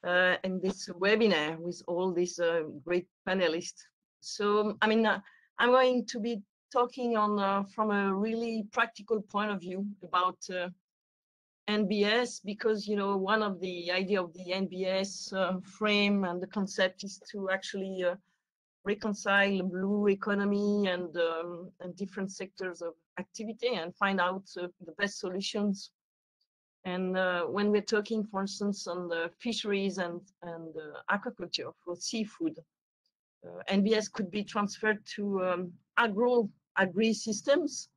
uh, in this webinar with all these uh, great panelists. So, I mean, uh, I'm going to be talking on uh, from a really practical point of view about NBS because you know one of the idea of the NBS frame and the concept is to actually reconcile blue economy and um, and different sectors of activity and find out uh, the best solutions. And uh, when we're talking, for instance, on the fisheries and and aquaculture for seafood, uh, NBS could be transferred to um, agro agri systems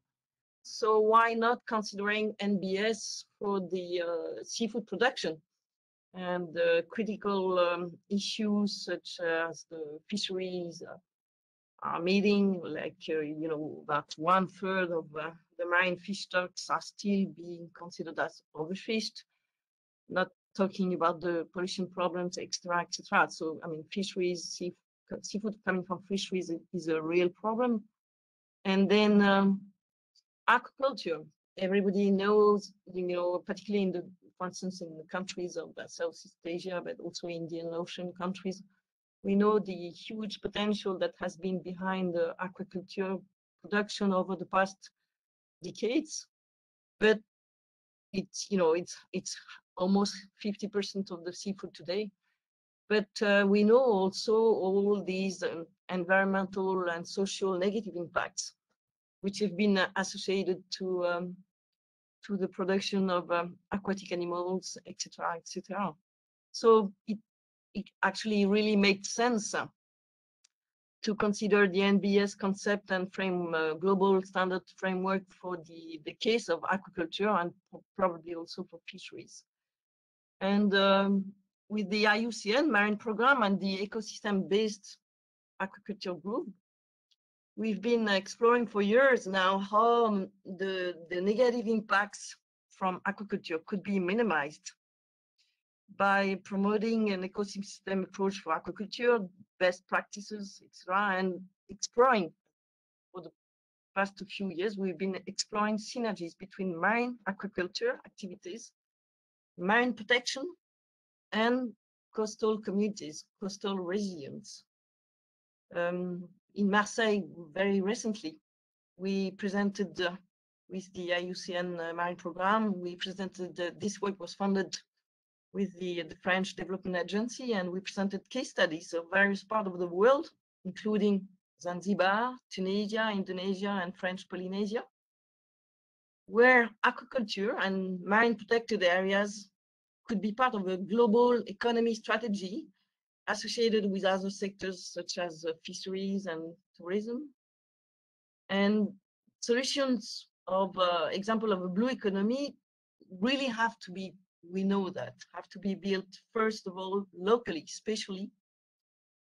so why not considering NBS for the uh, seafood production and the critical um, issues such as the fisheries uh, are meeting, like, uh, you know, that one third of uh, the marine fish stocks are still being considered as overfished, not talking about the pollution problems, etc., etc. So, I mean, fisheries, sea, seafood coming from fisheries is a real problem. And then um, aquaculture. Everybody knows, you know, particularly in the, for instance, in the countries of Southeast Asia, but also Indian Ocean countries, we know the huge potential that has been behind the aquaculture production over the past decades. But it's, you know, it's it's almost 50% of the seafood today. But uh, we know also all these um, environmental and social negative impacts which have been uh, associated to um, to the production of um, aquatic animals, etc., etc. So it it actually really makes sense uh, to consider the NBS concept and frame uh, global standard framework for the the case of aquaculture and probably also for fisheries. And um, with the IUCN Marine Program and the ecosystem-based aquaculture group, we've been exploring for years now how um, the, the negative impacts from aquaculture could be minimized by promoting an ecosystem approach for aquaculture, best practices, etc., and exploring for the past few years, we've been exploring synergies between marine aquaculture activities, marine protection, and coastal communities, coastal resilience. Um, in Marseille, very recently, we presented uh, with the IUCN uh, Marine Program, we presented, this work was funded with the, the French Development Agency, and we presented case studies of various parts of the world, including Zanzibar, Tunisia, Indonesia, and French Polynesia, where aquaculture and marine protected areas could be part of a global economy strategy associated with other sectors such as uh, fisheries and tourism. And solutions of uh, example of a blue economy really have to be, we know that, have to be built first of all locally, especially,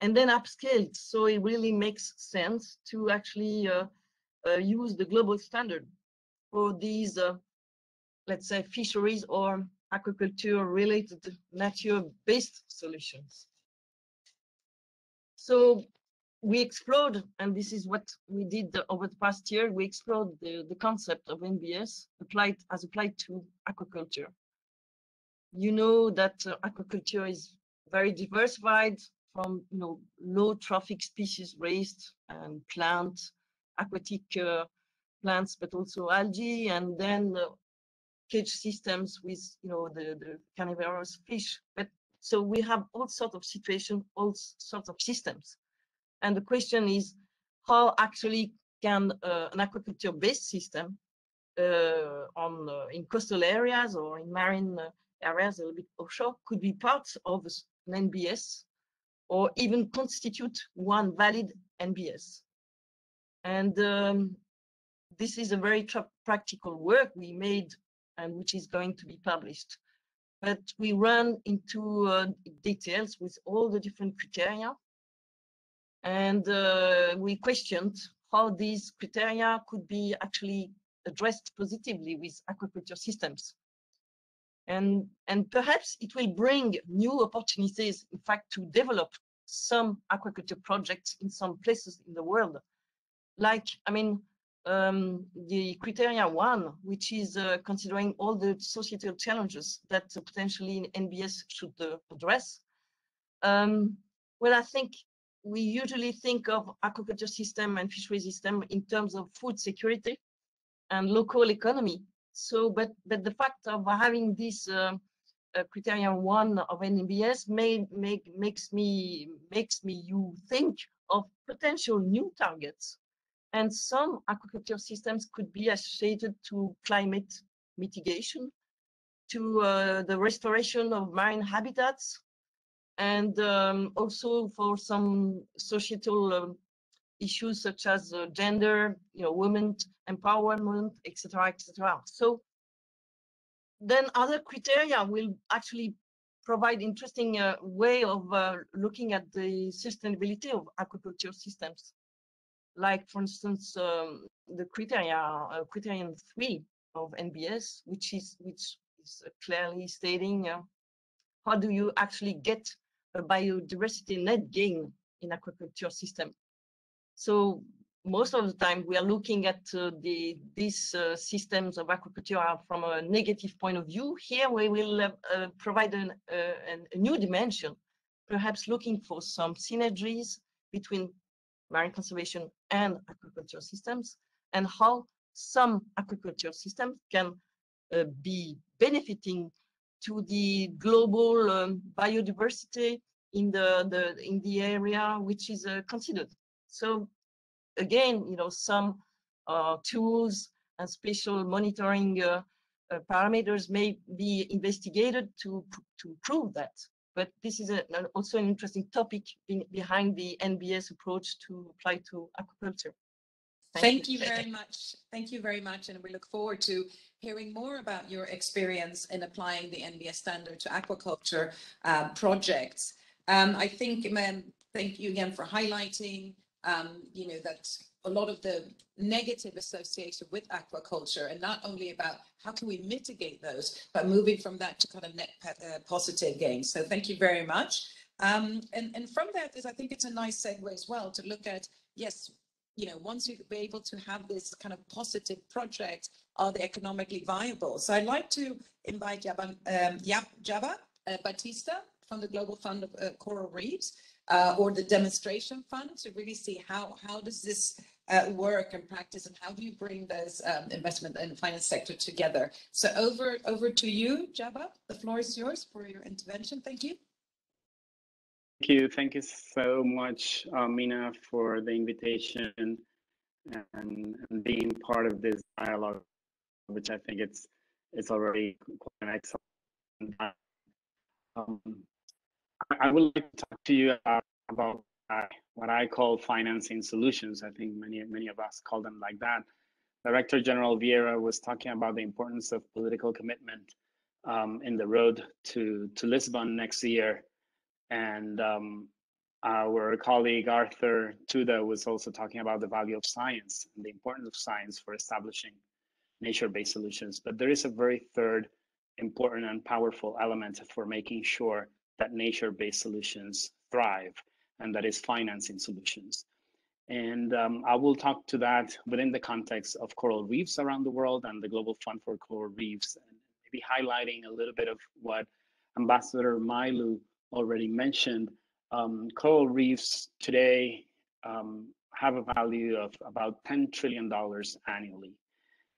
and then upscaled. So it really makes sense to actually uh, uh, use the global standard for these, uh, let's say, fisheries or aquaculture related nature-based solutions. So we explored, and this is what we did over the past year, we explored the, the concept of NBS applied as applied to aquaculture. You know that uh, aquaculture is very diversified from you know low trophic species raised and plant, aquatic uh, plants, but also algae, and then uh, cage systems with you know the, the carnivorous fish. But so we have all sorts of situations, all sorts of systems. And the question is how actually can uh, an aquaculture-based system uh, on uh, in coastal areas or in marine uh, areas a little bit offshore could be part of an NBS or even constitute one valid NBS. And um, this is a very practical work we made and which is going to be published. But we ran into uh, details with all the different criteria. And uh, we questioned how these criteria could be actually addressed positively with aquaculture systems. And, and perhaps it will bring new opportunities, in fact, to develop some aquaculture projects in some places in the world. Like, I mean, um, the criteria one, which is uh, considering all the societal challenges that uh, potentially NBS should uh, address. Um, well, I think we usually think of aquaculture system and fishery system in terms of food security and local economy. So, but but the fact of having this uh, uh, criteria one of NBS may make makes me makes me you think of potential new targets and some aquaculture systems could be associated to climate mitigation, to uh, the restoration of marine habitats, and um, also for some societal um, issues such as uh, gender, you know, women empowerment, etc., etc. So then other criteria will actually provide interesting uh, way of uh, looking at the sustainability of aquaculture systems like for instance um, the criteria uh, criterion three of NBS, which is which is clearly stating uh, how do you actually get a biodiversity net gain in aquaculture system. So most of the time we are looking at uh, the these uh, systems of aquaculture from a negative point of view. Here we will uh, uh provide an, an, a new dimension, perhaps looking for some synergies between marine conservation and aquaculture systems, and how some aquaculture systems can uh, be benefiting to the global um, biodiversity in the, the in the area which is uh, considered. So again, you know, some uh, tools and special monitoring uh, uh, parameters may be investigated to to prove that but this is a, also an interesting topic in, behind the NBS approach to apply to aquaculture. Thank, Thank you. you very much. Thank you very much. And we look forward to hearing more about your experience in applying the NBS standard to aquaculture uh, projects. Um, I think, man, thank you again for highlighting, um, you know, that a lot of the negative associated with aquaculture and not only about how can we mitigate those, but moving from that to kind of net uh, positive gains. So thank you very much. Um, and, and from that is, I think it's a nice segue as well to look at, yes, you know, once you be able to have this kind of positive project, are they economically viable? So I'd like to invite Java, um, uh, Batista from the Global Fund of uh, Coral Reefs uh, or the Demonstration Fund to really see how, how does this uh, work and practice and how do you bring those um, investment and finance sector together? So over, over to you, Java. The floor is yours for your intervention. Thank you. Thank you. Thank you so much, uh, Minna, for the invitation and, and, being part of this dialogue, which I think it's it's already quite an excellent. Um, I, I would like to talk to you about, about what I call financing solutions. I think many many of us call them like that. Director General Vieira was talking about the importance of political commitment um, in the road to to Lisbon next year and um, our colleague Arthur Tuda was also talking about the value of science and the importance of science for establishing nature-based solutions. But there is a very third important and powerful element for making sure that nature-based solutions thrive, and that is financing solutions. And um, I will talk to that within the context of coral reefs around the world and the Global Fund for Coral Reefs, and maybe highlighting a little bit of what Ambassador Mailu already mentioned, um, coral reefs today um, have a value of about $10 trillion annually.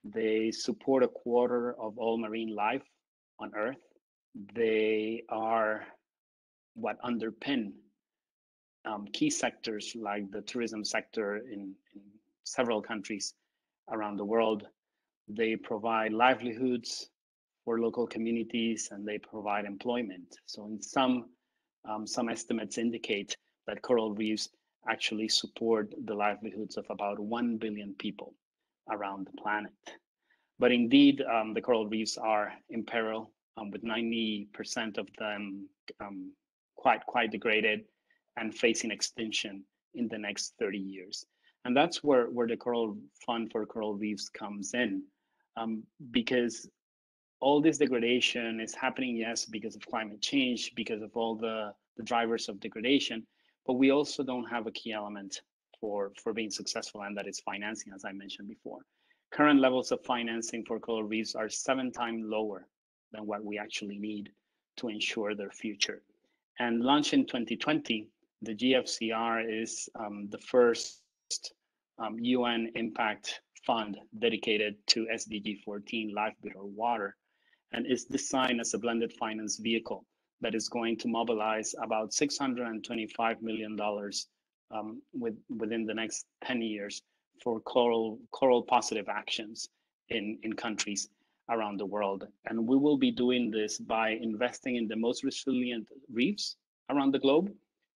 They support a quarter of all marine life on Earth. They are what underpin um, key sectors like the tourism sector in, in several countries around the world. They provide livelihoods for local communities and they provide employment. So in some um, some estimates indicate that coral reefs actually support the livelihoods of about 1 billion people around the planet. But indeed, um, the coral reefs are in peril, um, with 90% of them um, quite quite degraded and facing extinction in the next 30 years. And that's where, where the Coral Fund for Coral Reefs comes in, um, because all this degradation is happening, yes, because of climate change, because of all the, the drivers of degradation, but we also don't have a key element for, for being successful, and that is financing, as I mentioned before. Current levels of financing for coral reefs are seven times lower than what we actually need to ensure their future. And launched in 2020, the GFCR is um, the first um, UN impact fund dedicated to SDG 14, life below water, and is designed as a blended finance vehicle that is going to mobilize about $625 million um, with, within the next 10 years for coral, coral positive actions in, in countries around the world. And we will be doing this by investing in the most resilient reefs around the globe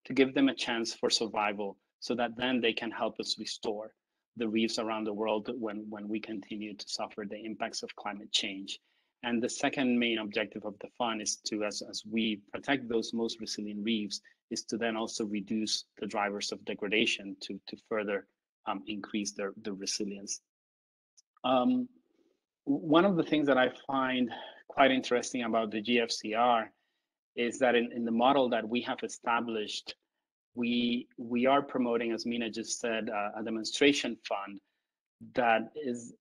to give them a chance for survival so that then they can help us restore the reefs around the world when, when we continue to suffer the impacts of climate change. And the second main objective of the fund is to, as, as we protect those most resilient reefs, is to then also reduce the drivers of degradation to, to further um, increase their, their resilience. Um, one of the things that I find quite interesting about the GFCR is that in, in the model that we have established, we, we are promoting, as Minna just said, uh, a demonstration fund that is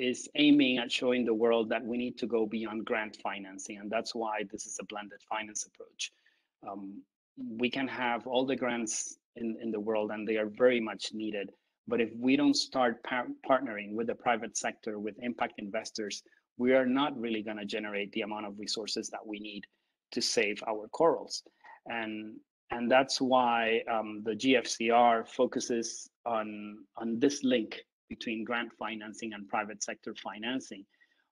is aiming at showing the world that we need to go beyond grant financing. And that's why this is a blended finance approach. Um, we can have all the grants in, in the world and they are very much needed. But if we don't start par partnering with the private sector, with impact investors, we are not really going to generate the amount of resources that we need to save our corals. And and that's why um, the GFCR focuses on on this link between grant financing and private sector financing,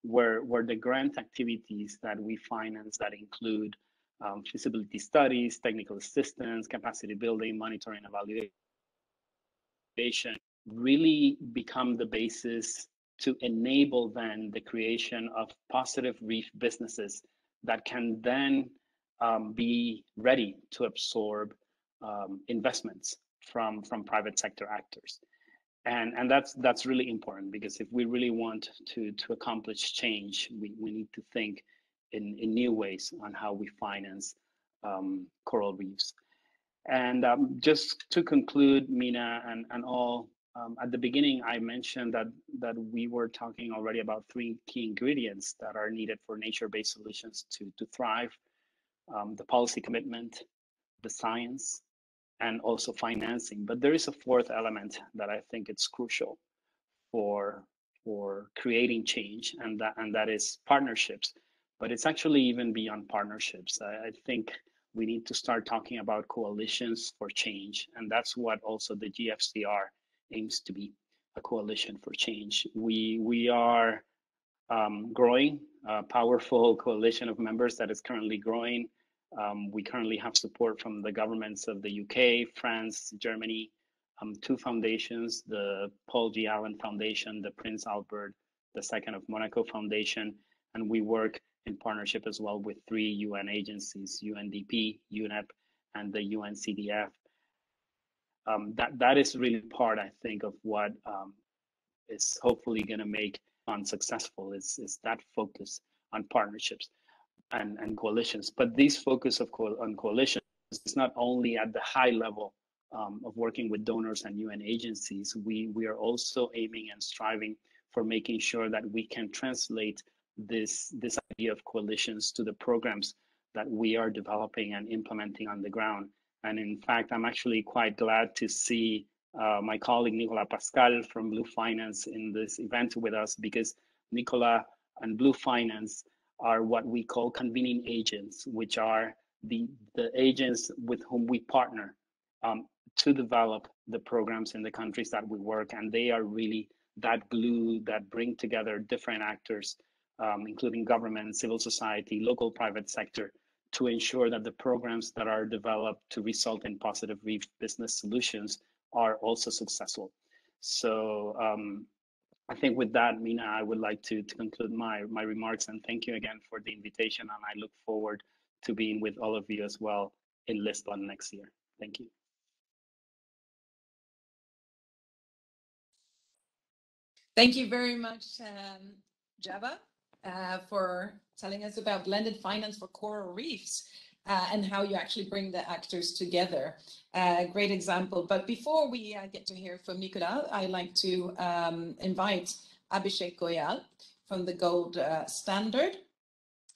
where, where the grant activities that we finance that include um, feasibility studies, technical assistance, capacity building, monitoring, evaluation, really become the basis to enable then the creation of positive reef businesses that can then um, be ready to absorb um, investments from, from private sector actors. And and that's that's really important because if we really want to to accomplish change we, we need to think in in new ways on how we finance um, coral reefs. And um, just to conclude Minna and and all um, at the beginning, I mentioned that that we were talking already about three key ingredients that are needed for nature-based solutions to to thrive: um, the policy commitment, the science, and also financing. But there is a fourth element that I think it's crucial for for creating change, and that and that is partnerships. But it's actually even beyond partnerships. I, I think we need to start talking about coalitions for change, and that's what also the GFCR aims to be a coalition for change. We we are um, growing, a powerful coalition of members that is currently growing. Um, we currently have support from the governments of the UK, France, Germany, um, two foundations, the Paul G. Allen Foundation, the Prince Albert II of Monaco Foundation, and we work in partnership as well with three UN agencies, UNDP, UNEP, and the UNCDF um, that that is really part, I think, of what um, is hopefully going to make unsuccessful is is that focus on partnerships and and coalitions. But this focus of co- on coalitions is not only at the high level um, of working with donors and UN agencies. We we are also aiming and striving for making sure that we can translate this this idea of coalitions to the programs that we are developing and implementing on the ground and in fact, I'm actually quite glad to see uh, my colleague Nicola Pascal from Blue Finance in this event with us because Nicola and Blue Finance are what we call convening agents, which are the, the agents with whom we partner um, to develop the programs in the countries that we work. And they are really that glue that bring together different actors, um, including government, civil society, local private sector, to ensure that the programs that are developed to result in positive business solutions are also successful. So um, I think with that, Minna, I would like to, to conclude my, my remarks and thank you again for the invitation. And I look forward to being with all of you as well in Lisbon next year. Thank you. Thank you very much, um, Java uh, for telling us about blended finance for coral reefs. Uh, and how you actually bring the actors together. Uh, great example. But before we uh, get to hear from Nicola, I'd like to um, invite Abhishek Goyal from the Gold uh, Standard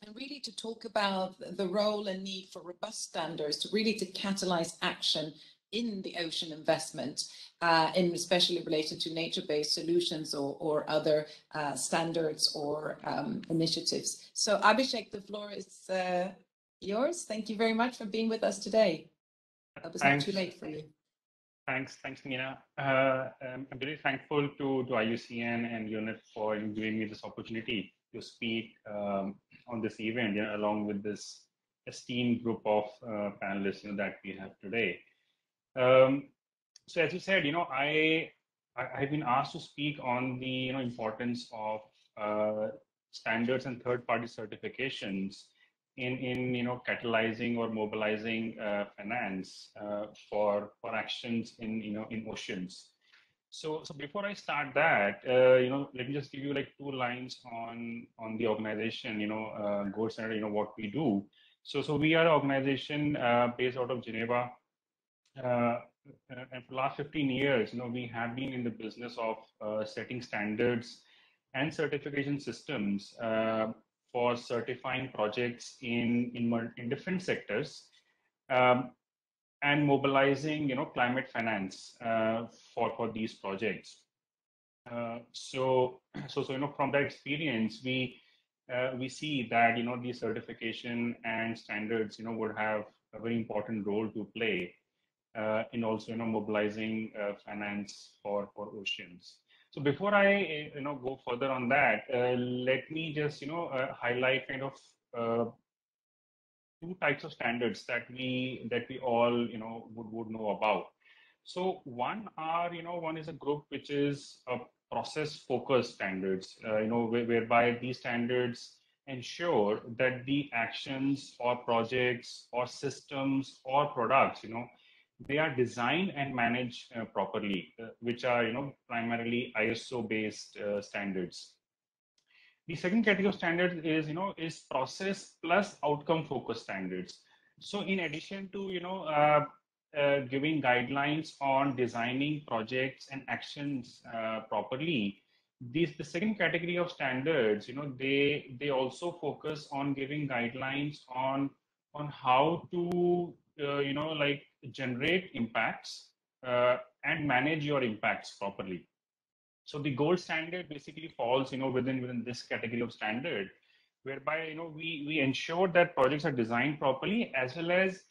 and really to talk about the role and need for robust standards to really to catalyze action in the ocean investment, uh, and especially related to nature-based solutions or, or other uh, standards or um, initiatives. So Abhishek, the floor is uh, yours. Thank you very much for being with us today. It was thanks. not too late for you. Thanks, thanks, Minna. Uh, um, I'm very thankful to, to IUCN and UNEP for giving me this opportunity to speak um, on this event, you know, along with this esteemed group of uh, panelists you know, that we have today. Um, so as you said, you know, I, I have been asked to speak on the you know importance of uh, standards and third-party certifications in in you know catalyzing or mobilizing uh, finance uh, for for actions in you know in oceans. So so before I start that, uh, you know, let me just give you like two lines on on the organization. You know, uh, Gold Standard. You know what we do. So so we are an organization uh, based out of Geneva, uh, and for the last 15 years, you know, we have been in the business of uh, setting standards and certification systems uh, for certifying projects in, in, in different sectors um, and mobilizing, you know, climate finance uh, for, for these projects. Uh, so, so, so, you know, from that experience, we, uh, we see that, you know, the certification and standards, you know, would have a very important role to play uh, and also you know mobilizing uh, finance for for oceans. So before I uh, you know go further on that, uh, let me just you know uh, highlight kind of uh, two types of standards that we that we all you know would would know about. So one are you know one is a group which is a process focused standards. you know where, whereby these standards ensure that the actions or projects or systems or products you know they are designed and managed uh, properly, uh, which are you know primarily ISO based uh, standards. The second category of standards is you know is process plus outcome focused standards. So in addition to you know uh, uh, giving guidelines on designing projects and actions uh, properly, these the second category of standards, you know, they they also focus on giving guidelines on on how to uh, you know like generate impacts uh, and manage your impacts properly. So the gold standard basically falls, you know, within within this category of standard, whereby you know we we ensure that projects are designed properly as well as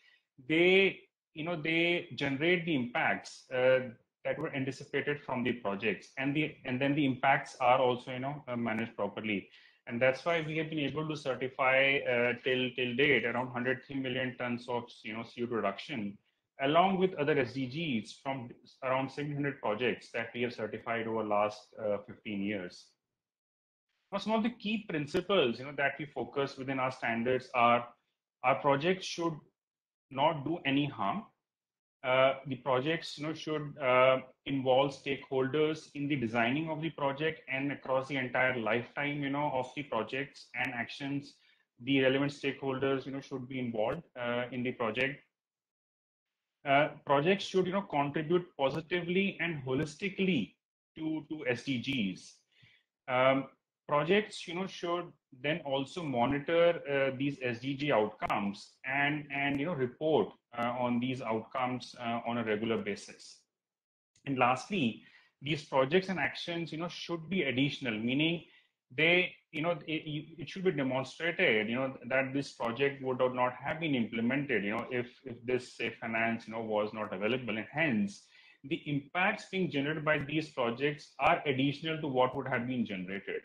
they you know they generate the impacts uh, that were anticipated from the projects and the and then the impacts are also you know uh, managed properly and that's why we have been able to certify uh, till till date around 103 million tons of you know CO2 reduction along with other SDGs from around 700 projects that we have certified over the last uh, 15 years. Now, some of the key principles you know that we focus within our standards are our projects should not do any harm. Uh, the projects you know, should uh, involve stakeholders in the designing of the project and across the entire lifetime you know, of the projects and actions. The relevant stakeholders you know, should be involved uh, in the project. Uh, projects should you know, contribute positively and holistically to, to SDGs. Um, projects you know should then also monitor uh, these SDG outcomes and and you know report uh, on these outcomes uh, on a regular basis. And lastly, these projects and actions you know should be additional, meaning they you know it, it should be demonstrated you know that this project would or not have been implemented you know if if this say finance you know was not available and hence the impacts being generated by these projects are additional to what would have been generated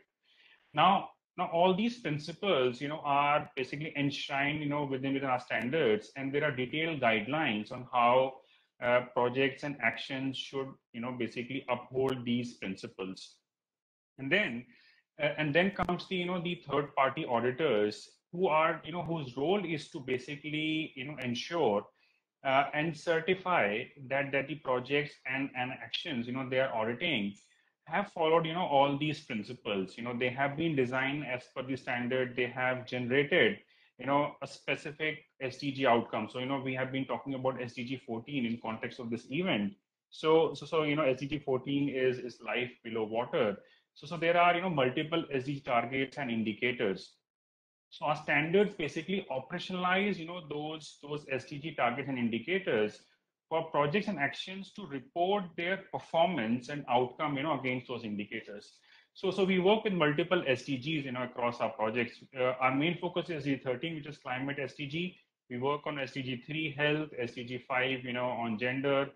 now, now all these principles, you know, are basically enshrined, you know, within within our standards, and there are detailed guidelines on how uh, projects and actions should, you know, basically uphold these principles. And then, uh, and then comes the, you know, the third party auditors who are, you know, whose role is to basically, you know, ensure uh, and certify that that the projects and and actions, you know, they are auditing have followed you know all these principles. You know they have been designed as per the standard. They have generated you know a specific sdg outcome. So you know we have been talking about sdg 14 in context of this event. So so so you know sdg 14 is is life below water. So so there are you know multiple sdg targets and indicators. So our standards basically operationalize you know those those sdg targets and indicators for projects and actions to report their performance and outcome, you know, against those indicators. So, so we work with multiple SDGs, you know, across our projects. Uh, our main focus is SDG 13, which is climate SDG. We work on SDG 3, health, SDG 5, you know, on gender,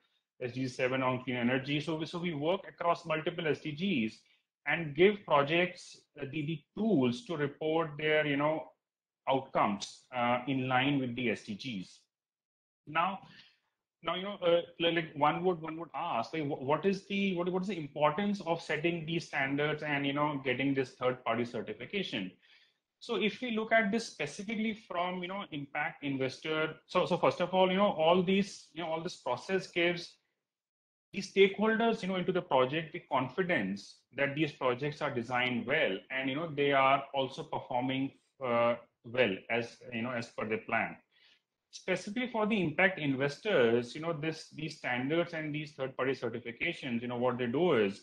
SDG 7 on clean energy. So, we, so we work across multiple SDGs and give projects the, the tools to report their, you know, outcomes uh, in line with the SDGs. Now, now you know uh, like one would one would ask like what is the what, what is the importance of setting these standards and you know getting this third party certification? So if we look at this specifically from you know impact investor so so first of all you know all these you know all this process gives the stakeholders you know into the project the confidence that these projects are designed well and you know they are also performing uh, well as you know as per the plan specifically for the impact investors, you know, this these standards and these third-party certifications, you know, what they do is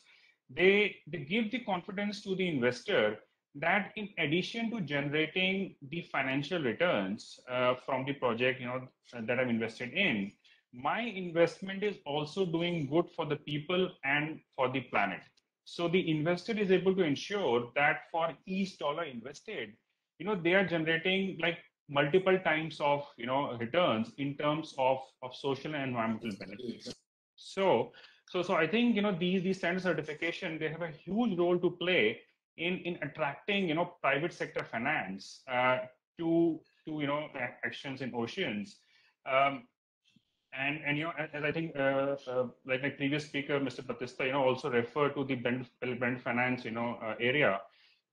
they they give the confidence to the investor that in addition to generating the financial returns uh, from the project, you know, that I'm invested in, my investment is also doing good for the people and for the planet. So the investor is able to ensure that for each dollar invested, you know, they are generating like multiple times of you know returns in terms of of social and environmental benefits so so so i think you know these these standard certification they have a huge role to play in in attracting you know private sector finance uh, to to you know actions in oceans um, and and you know as, I think uh, uh, like my previous speaker Mr. Batista you know also referred to the blend, blend finance you know uh, area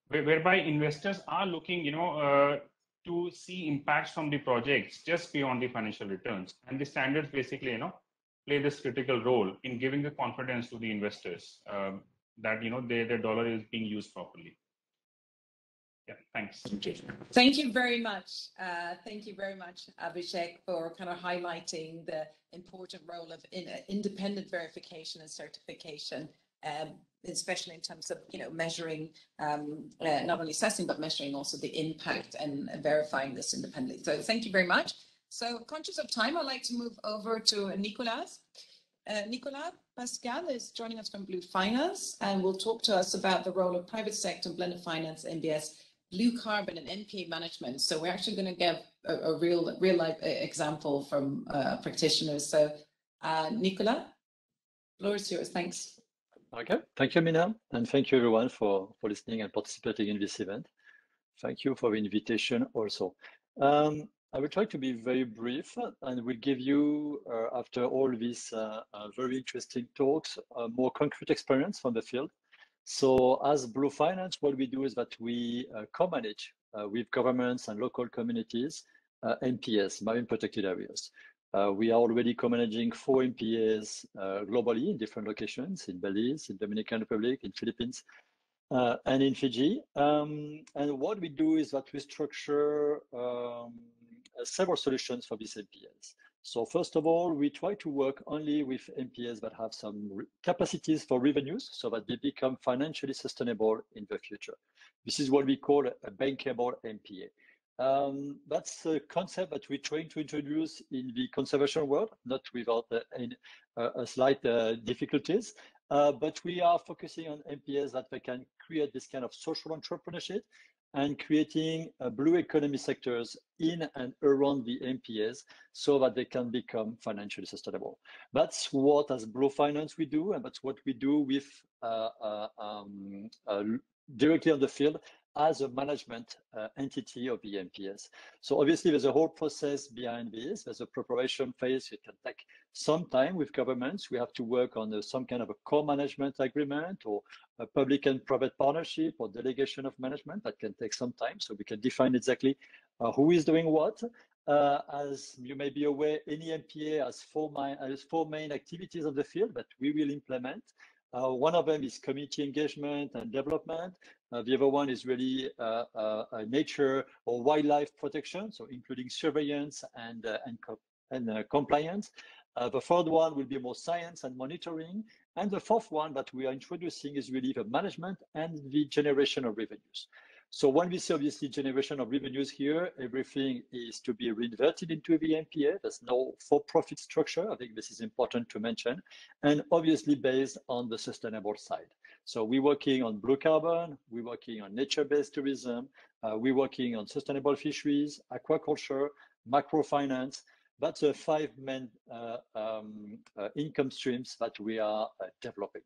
whereby investors are looking you know uh, to see impacts from the projects just beyond the financial returns. And the standards basically, you know, play this critical role in giving the confidence to the investors um, that you know they, their dollar is being used properly. Yeah, thanks. Thank you very much. Uh, thank you very much, Abhishek, for kind of highlighting the important role of in, uh, independent verification and certification, um, especially in terms of you know measuring, um, uh, not only assessing but measuring also the impact and verifying this independently. So thank you very much. So conscious of time, I'd like to move over to Nicolas. Uh, Nicolas Pascal is joining us from Blue Finance and will talk to us about the role of private sector blended finance, NBS, blue carbon and MPA management. So we're actually going to give a, a, real real life example from uh, practitioners. So uh, Nicolas, floor is yours. Thanks. Okay, thank you, Minna, and thank you everyone for, for listening and participating in this event. Thank you for the invitation also. Um, I will try to be very brief and will give you, uh, after all these uh, uh, very interesting talks, a more concrete experience from the field. So as Blue Finance, what we do is that we uh, co-manage uh, with governments and local communities uh, MPAs, marine protected areas. We are already co-managing four MPAs globally in different locations, in Belize, in Dominican Republic, in Philippines, uh, and in Fiji. Um, and what we do is that we structure um, uh, several solutions for these MPAs. So first of all, we try to work only with MPAs that have some capacities for revenues so that they become financially sustainable in the future. This is what we call a bankable MPA. Um, that's a concept that we're trying to introduce in the conservation world, not without uh, in, uh, slight uh, difficulties, uh, but we are focusing on MPS that they can create this kind of social entrepreneurship and creating uh, blue economy sectors in and around the MPS so that they can become financially sustainable. That's what as Blue Finance we do, and that's what we do with uh, um, directly on the field as a management uh, entity of the MPS. So obviously there's a whole process behind this. There's a preparation phase. It can take some time with governments. We have to work on uh, some kind of a co-management agreement or a public and private partnership or delegation of management that can take some time. So we can define exactly uh, who is doing what. Uh, as you may be aware, any MPA has four, main, has four main activities on the field that we will implement. Uh, one of them is community engagement and development. Uh, the other one is really uh, uh, nature or wildlife protection, so including surveillance and and, co and compliance. the third one will be more science and monitoring. And the fourth one that we are introducing is really the management and the generation of revenues. So when we see obviously generation of revenues here, everything is to be reinvested into the MPA. There's no for-profit structure. I think this is important to mention. And obviously based on the sustainable side. So we're working on blue carbon, we're working on nature-based tourism, uh, we're working on sustainable fisheries, aquaculture, macrofinance. That's the five main uh, um, uh, income streams that we are uh, developing.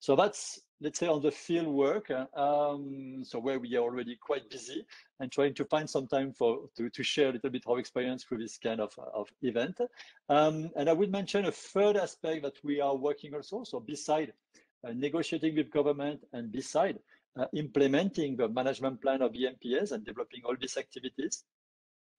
So that's, let's say, on the field work. Um, so where we are already quite busy and trying to find some time for to, to share a little bit of experience with this kind of, of event. Um, and I would mention a third aspect that we are working also. So beside uh, negotiating with government and beside uh, implementing the management plan of EMPS and developing all these activities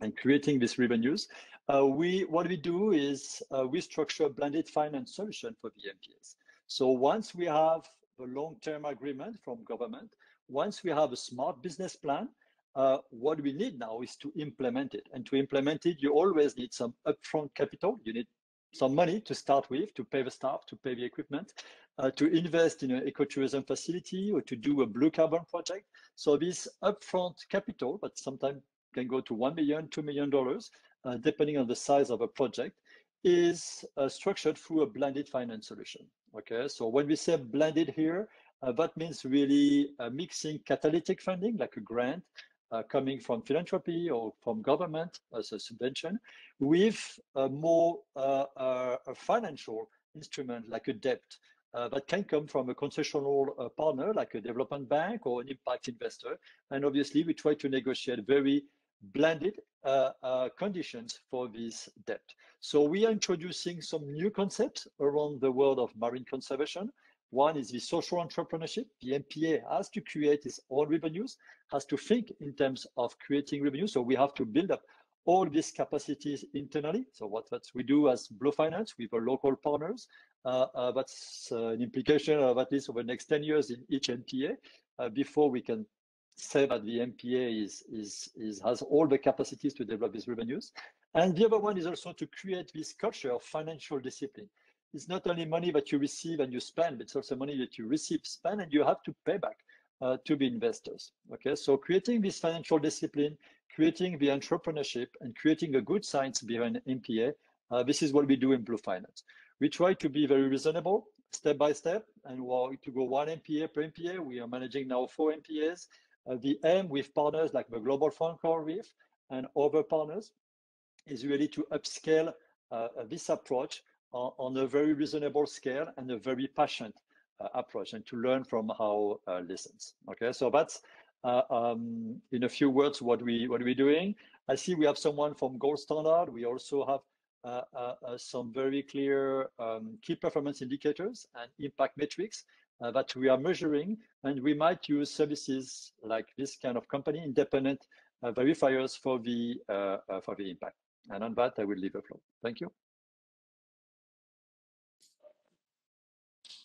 and creating these revenues, uh, we what we do is uh, we structure a blended finance solution for the MPS. So once we have a long-term agreement from government, once we have a smart business plan, uh, what we need now is to implement it. And to implement it, you always need some upfront capital. You need some money to start with, to pay the staff, to pay the equipment, uh, to invest in an ecotourism facility or to do a blue carbon project. So this upfront capital, but sometimes can go to $1 million, $2 million, uh, depending on the size of a project, is uh, structured through a blended finance solution. Okay, so when we say blended here, uh, that means really uh, mixing catalytic funding, like a grant uh, coming from philanthropy or from government as a subvention, with a more uh, uh, a financial instrument like a debt that can come from a concessional partner like a development bank or an impact investor. And obviously, we try to negotiate very blended uh, uh, conditions for this debt. So we are introducing some new concepts around the world of marine conservation. One is the social entrepreneurship. The MPA has to create its own revenues, has to think in terms of creating revenue. So we have to build up all these capacities internally. So what that we do as Blue Finance with our local partners, uh, uh, that's uh, an implication of at least over the next 10 years in each MPA uh, before we can say that the MPA is, is, is, has all the capacities to develop these revenues. And the other one is also to create this culture of financial discipline. It's not only money that you receive and you spend, it's also money that you receive, spend, and you have to pay back uh, to the investors. Okay, so creating this financial discipline, creating the entrepreneurship, and creating a good science behind MPA, uh, this is what we do in Blue Finance. We try to be very reasonable, step by step, and we're to go one MPA per MPA. We are managing now four MPAs. Uh, the aim with partners like the Global Fund Coral Reef and other partners is really to upscale uh, this approach on, on, a very reasonable scale and a very passionate uh, approach and to learn from our uh, lessons. Okay, so that's um, in a few words what we what we're doing. I see we have someone from Gold Standard. We also have uh, uh, uh, some very clear um, key performance indicators and impact metrics that we are measuring, and we might use services like this kind of company, independent verifiers for the for the impact. And on that, I will leave the floor. Thank you.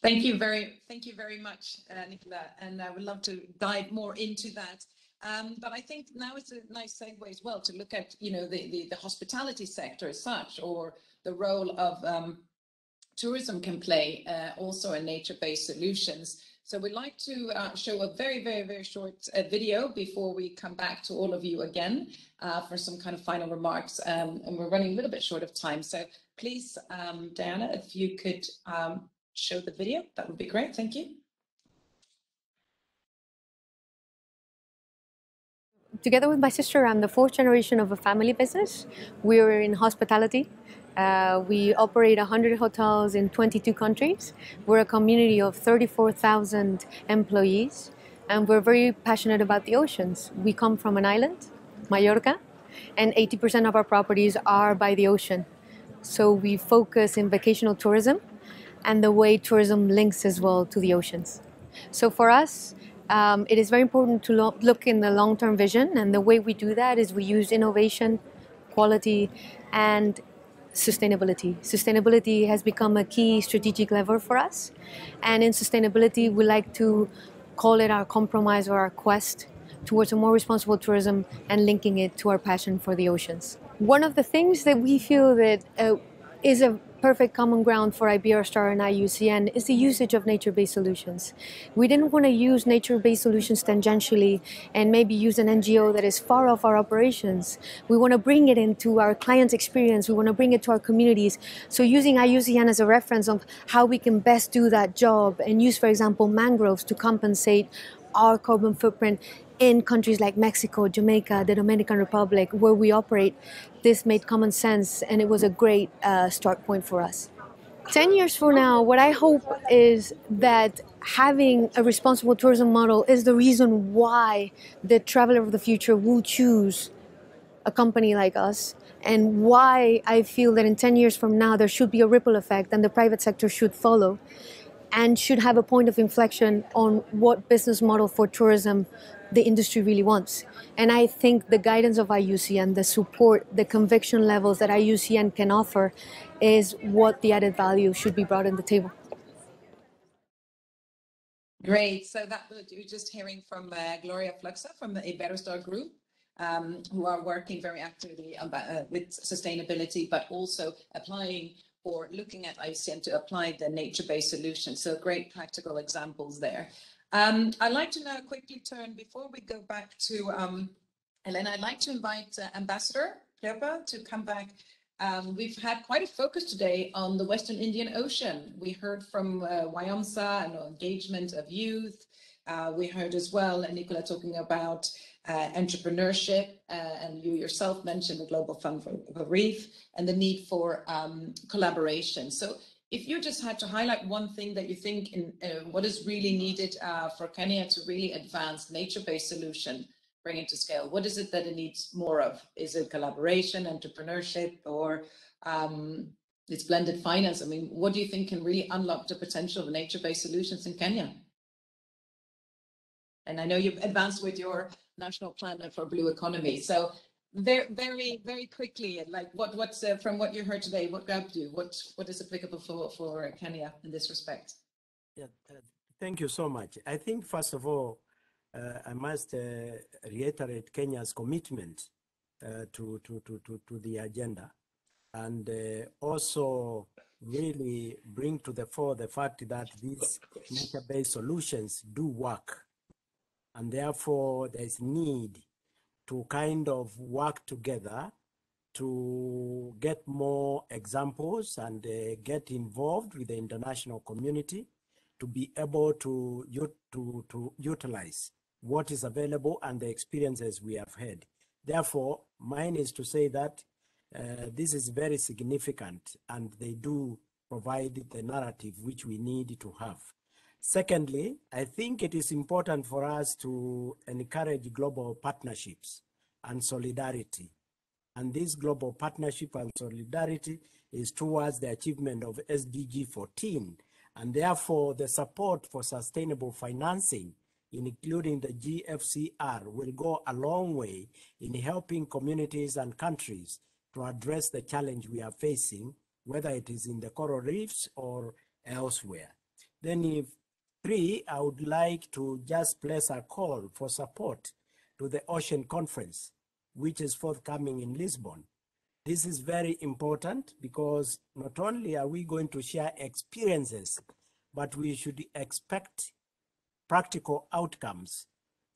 Thank you very, thank you very much, uh, Nicola, and I would love to dive more into that. Um, but I think now it's a nice segue as well to look at, you know, the, the, the hospitality sector as such, or the role of um, tourism can play uh, also in nature-based solutions. So we'd like to uh, show a very, very, very short uh, video before we come back to all of you again uh, for some kind of final remarks. Um, and we're running a little bit short of time. So please, um, Diana, if you could um, show the video. That would be great. Thank you. Together with my sister, I'm the fourth generation of a family business. We're in hospitality. Uh, we operate 100 hotels in 22 countries. We're a community of 34,000 employees, and we're very passionate about the oceans. We come from an island, Mallorca, and 80% of our properties are by the ocean. So we focus in vocational tourism and the way tourism links as well to the oceans. So for us, um, it is very important to lo look in the long-term vision, and the way we do that is we use innovation, quality, and sustainability. Sustainability has become a key strategic lever for us, and in sustainability, we like to call it our compromise or our quest towards a more responsible tourism and linking it to our passion for the oceans. One of the things that we feel that uh, is a perfect common ground for Iberostar and IUCN is the usage of nature-based solutions. We didn't want to use nature-based solutions tangentially and maybe use an NGO that is far off our operations. We want to bring it into our clients' experience. We want to bring it to our communities. So using IUCN as a reference of how we can best do that job and use, for example, mangroves to compensate our carbon footprint in countries like Mexico, Jamaica, the Dominican Republic, where we operate, this made common sense and it was a great uh, start point for us. 10 years from now, what I hope is that having a responsible tourism model is the reason why the traveler of the future will choose a company like us and why I feel that in 10 years from now there should be a ripple effect and the private sector should follow and should have a point of inflection on what business model for tourism the industry really wants. And I think the guidance of IUCN, the support, the conviction levels that IUCN can offer is what the added value should be brought on the table. Great. So that you're just hearing from uh, Gloria Fluxa from the Iberostar Group, um, who are working very actively uh, with sustainability, but also applying or looking at IUCN to apply the nature-based solutions. So great practical examples there. Um, I'd like to now quickly turn, before we go back to um, Elena, I'd like to invite uh, Ambassador Cleopa to come back. Um, we've had quite a focus today on the Western Indian Ocean. We heard from uh, WIOMSA and engagement of youth. Uh, we heard as well, and Nicola talking about uh, entrepreneurship, uh, and you yourself mentioned the Global Fund for, for Reef and the need for um, collaboration. So if you just had to highlight one thing that you think in uh, what is really needed uh, for Kenya to really advance nature-based solution, bring it to scale, what is it that it needs more of? Is it collaboration, entrepreneurship, or um, it's blended finance? I mean, what do you think can really unlock the potential of nature-based solutions in Kenya? And I know you've advanced with your national plan for blue economy. So very, very, very quickly, like what, what's uh, from what you heard today, what grabbed you? What, what is applicable for, for Kenya in this respect? Yeah, uh, thank you so much. I think first of all, uh, I must uh, reiterate Kenya's commitment uh, to, to, to, to, to the agenda and uh, also really bring to the fore the fact that these nature-based solutions do work. And therefore, there's need to kind of work together to get more examples and uh, get involved with the international community to be able to, to, to utilize what is available and the experiences we have had. Therefore, mine is to say that uh, this is very significant and they do provide the narrative which we need to have. Secondly, I think it is important for us to encourage global partnerships and solidarity. And this global partnership and solidarity is towards the achievement of SDG 14. And therefore, the support for sustainable financing, including the GFCR, will go a long way in helping communities and countries to address the challenge we are facing, whether it is in the coral reefs or elsewhere. Then if three, I would like to just place a call for support to the Ocean Conference which is forthcoming in Lisbon. This is very important because not only are we going to share experiences, but we should expect practical outcomes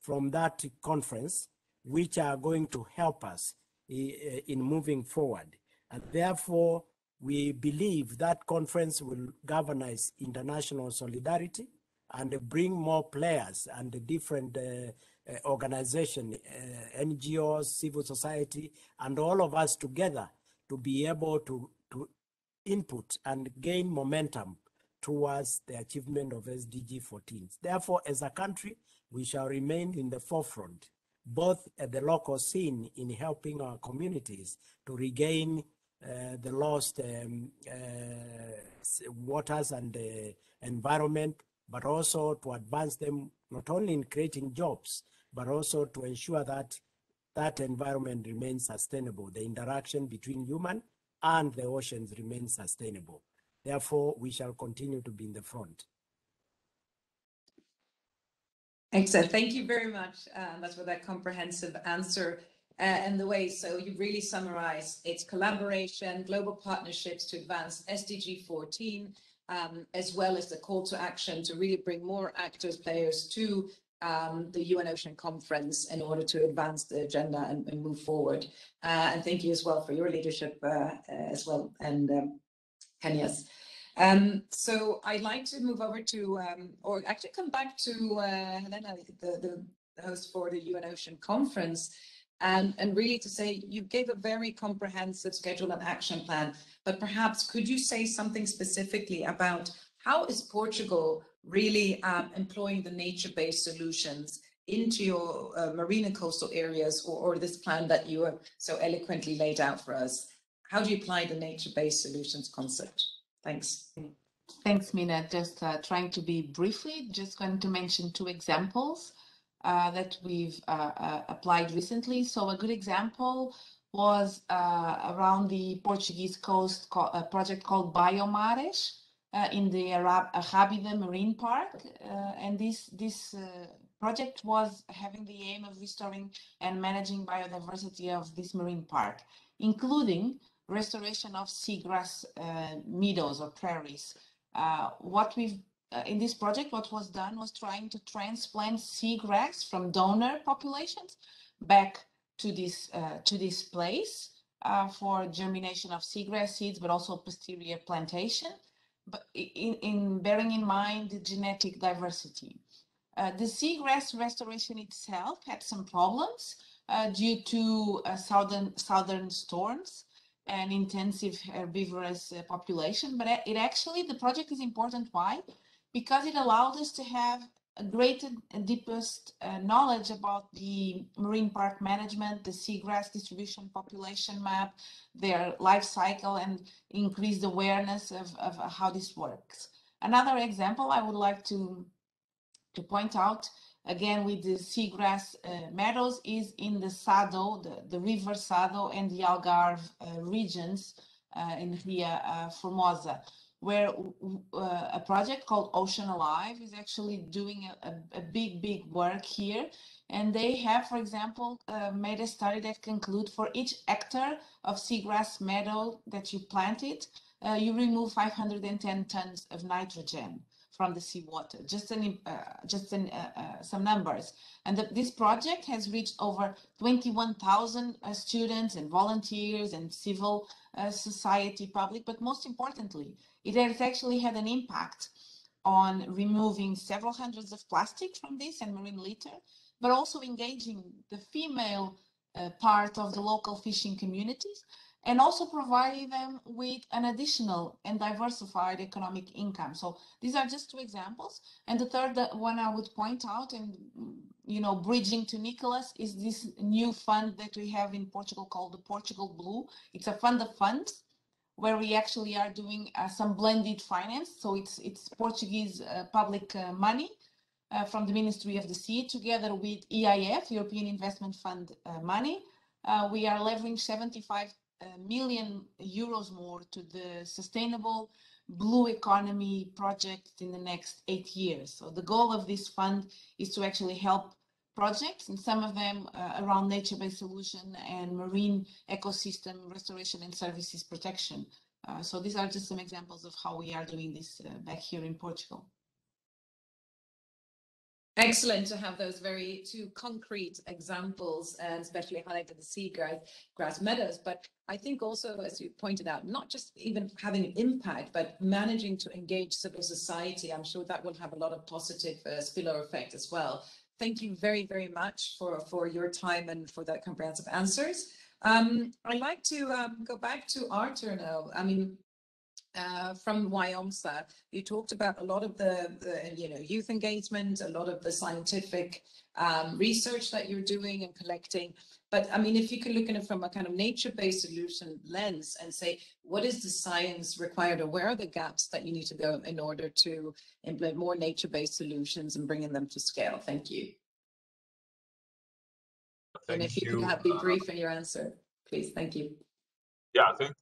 from that conference, which are going to help us eh, eh, in moving forward. And therefore, we believe that conference will galvanize international solidarity and bring more players and different uh, uh, organization, uh, NGOs, civil society, and all of us together to be able to, to input and gain momentum towards the achievement of SDG 14. Therefore, as a country, we shall remain in the forefront, both at the local scene in helping our communities to regain uh, the lost um, uh, waters and uh, environment, but also to advance them not only in creating jobs, but also to ensure that that environment remains sustainable. The interaction between human and the oceans remains sustainable. Therefore, we shall continue to be in the front. Excellent. Thank you very much. Uh, that's for that comprehensive answer uh, and the way. So you really summarize its collaboration, global partnerships to advance SDG 14, um, as well as the call to action to really bring more actors, players to um, the UN Ocean Conference in order to advance the agenda and, and move forward. Uh, and thank you as well for your leadership uh, uh as well and um, Kenya's. Um, so I'd like to move over to, um, or actually come back to uh, Helena, the, the host for the UN Ocean Conference, and, and really to say you gave a very comprehensive schedule and action plan, but perhaps could you say something specifically about how is Portugal really um, employing the nature-based solutions into your uh, marine and coastal areas or, or this plan that you have so eloquently laid out for us? How do you apply the nature-based solutions concept? Thanks. Thanks, Minna. Just uh, trying to be briefly, just going to mention two examples uh, that we've uh, uh, applied recently. So a good example was uh, around the Portuguese coast a project called Biomares, in the Arab Arrábida Marine Park. And this, this project was having the aim of restoring and managing biodiversity of this marine park, including restoration of seagrass meadows or prairies. What we've uh, in this project, what was done was trying to transplant seagrass from donor populations back to this to this place for germination of seagrass seeds, but also posterior plantation but in, in bearing in mind the genetic diversity. Uh, the seagrass restoration itself had some problems uh, due to uh, southern southern storms and intensive herbivorous uh, population. But it actually the project is important. Why? Because it allowed us to have a greater and deepest uh, knowledge about the marine park management, the seagrass distribution population map, their life cycle, and increased awareness of, of how this works. Another example I would like to, to point out, again with the seagrass uh, meadows, is in the Sado, the, the river Sado and the Algarve uh, regions uh, in Ria uh, Formosa where uh, a project called Ocean Alive is actually doing a, a, big, big work here. And they have, for example, uh, made a study that conclude for each hectare of seagrass meadow that you planted, uh, you remove 510 tons of nitrogen from the seawater. Just an, uh, just an, uh, uh, some numbers. And the, this project has reached over 21,000 uh, students and volunteers and civil uh, society public. But most importantly, it has actually had an impact on removing several hundreds of plastic from this and marine litter, but also engaging the female uh, part of the local fishing communities and also providing them with an additional and diversified economic income. So these are just two examples. And the third one I would point out and, you know, bridging to Nicholas is this new fund that we have in Portugal called the Portugal Blue. It's a fund of funds where we actually are doing uh, some blended finance. So it's, it's Portuguese uh, public uh, money uh, from the Ministry of the Sea together with EIF, European Investment Fund uh, money. Uh, we are leveraging 75 million euros more to the sustainable blue economy project in the next eight years. So the goal of this fund is to actually help projects and some of them uh, around nature-based solution and marine ecosystem restoration and services protection. Uh, so these are just some examples of how we are doing this uh, back here in Portugal. Excellent to have those very two concrete examples and especially highlighted the seagrass grass meadows. But I think also, as you pointed out, not just even having an impact, but managing to engage civil society. I'm sure that will have a lot of positive uh, spillover effect as well. Thank you very, very much for, for your time and for that comprehensive answers. Um, I'd like to um, go back to Arthur now. I mean, uh, from WIOMSA, you talked about a lot of the, the, you know, youth engagement, a lot of the scientific um, research that you're doing and collecting. But I mean, if you could look at it from a kind of nature-based solution lens and say, what is the science required or where are the gaps that you need to go in order to implement more nature-based solutions and bringing them to scale? Thank you. Thank and if you, you could have, be brief in your answer, please. Thank you. Yeah, thank,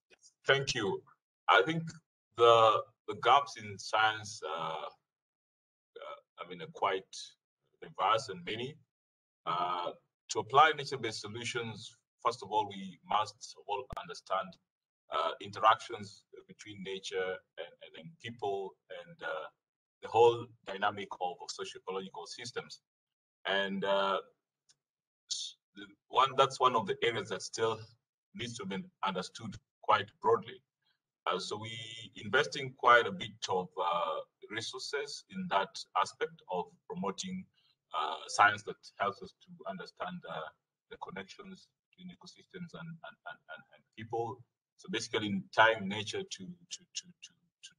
thank you. I think the the gaps in science, uh, uh, I mean, are quite diverse and many. Uh, to apply nature-based solutions, first of all, we must all understand uh, interactions between nature and, and, people and uh, the whole dynamic of, of socio-ecological systems. And uh, one that's one of the areas that still needs to be understood quite broadly. Uh, so we investing quite a bit of uh, resources in that aspect of promoting uh, science that helps us to understand uh, the connections between ecosystems and, and, and, and, people. So basically in tying nature to, to, to, to,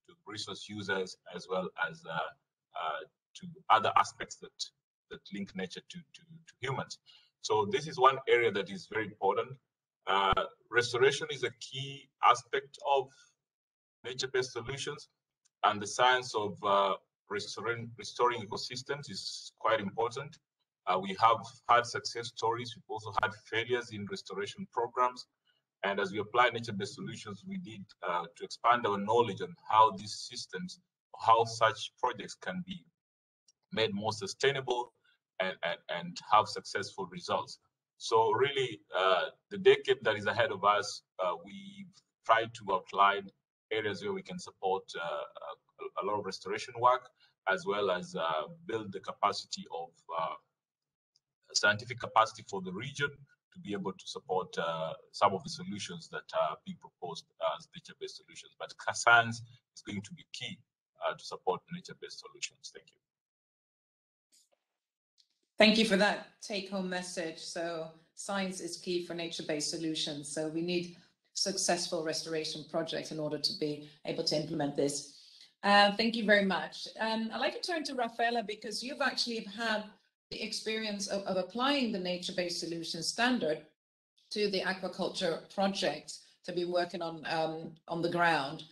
to resource users as well as uh, uh, to other aspects that, that link nature to, to, to humans. So this is one area that is very important. restoration is a key aspect of nature-based solutions, and the science of uh, restoring, restoring ecosystems is quite important. Uh, we have had success stories. We've also had failures in restoration programs. And as we apply nature-based solutions, we need uh, to expand our knowledge on how these systems, how such projects can be made more sustainable and, and, and have successful results. So really, uh, the decade that is ahead of us, uh, we've tried to outline areas where we can support uh, a, lot of restoration work, as well as uh, build the capacity of uh, scientific capacity for the region to be able to support uh, some of the solutions that are being proposed as nature-based solutions. But <laughs> science is going to be key uh, to support nature-based solutions. Thank you. Thank you for that take-home message. So science is key for nature-based solutions. So we need successful restoration projects in order to be able to implement this. Uh, thank you very much. Um, I'd like to turn to Raphaëla because you've actually had the experience of, of applying the nature-based solution standard to the aquaculture project to be working on um, on the ground.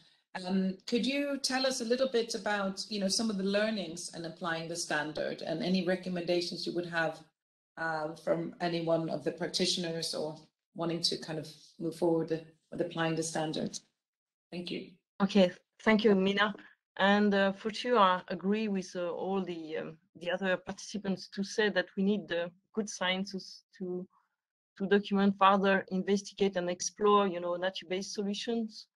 Um, could you tell us a little bit about you know some of the learnings and applying the standard and any recommendations you would have uh, from any one of the practitioners or wanting to kind of move forward with applying the standard? Thank you. Okay, thank you, Minna. And uh, for sure, I agree with uh, all the um, the other participants to say that we need the good sciences to to document further, investigate and explore, you know, nature-based solutions.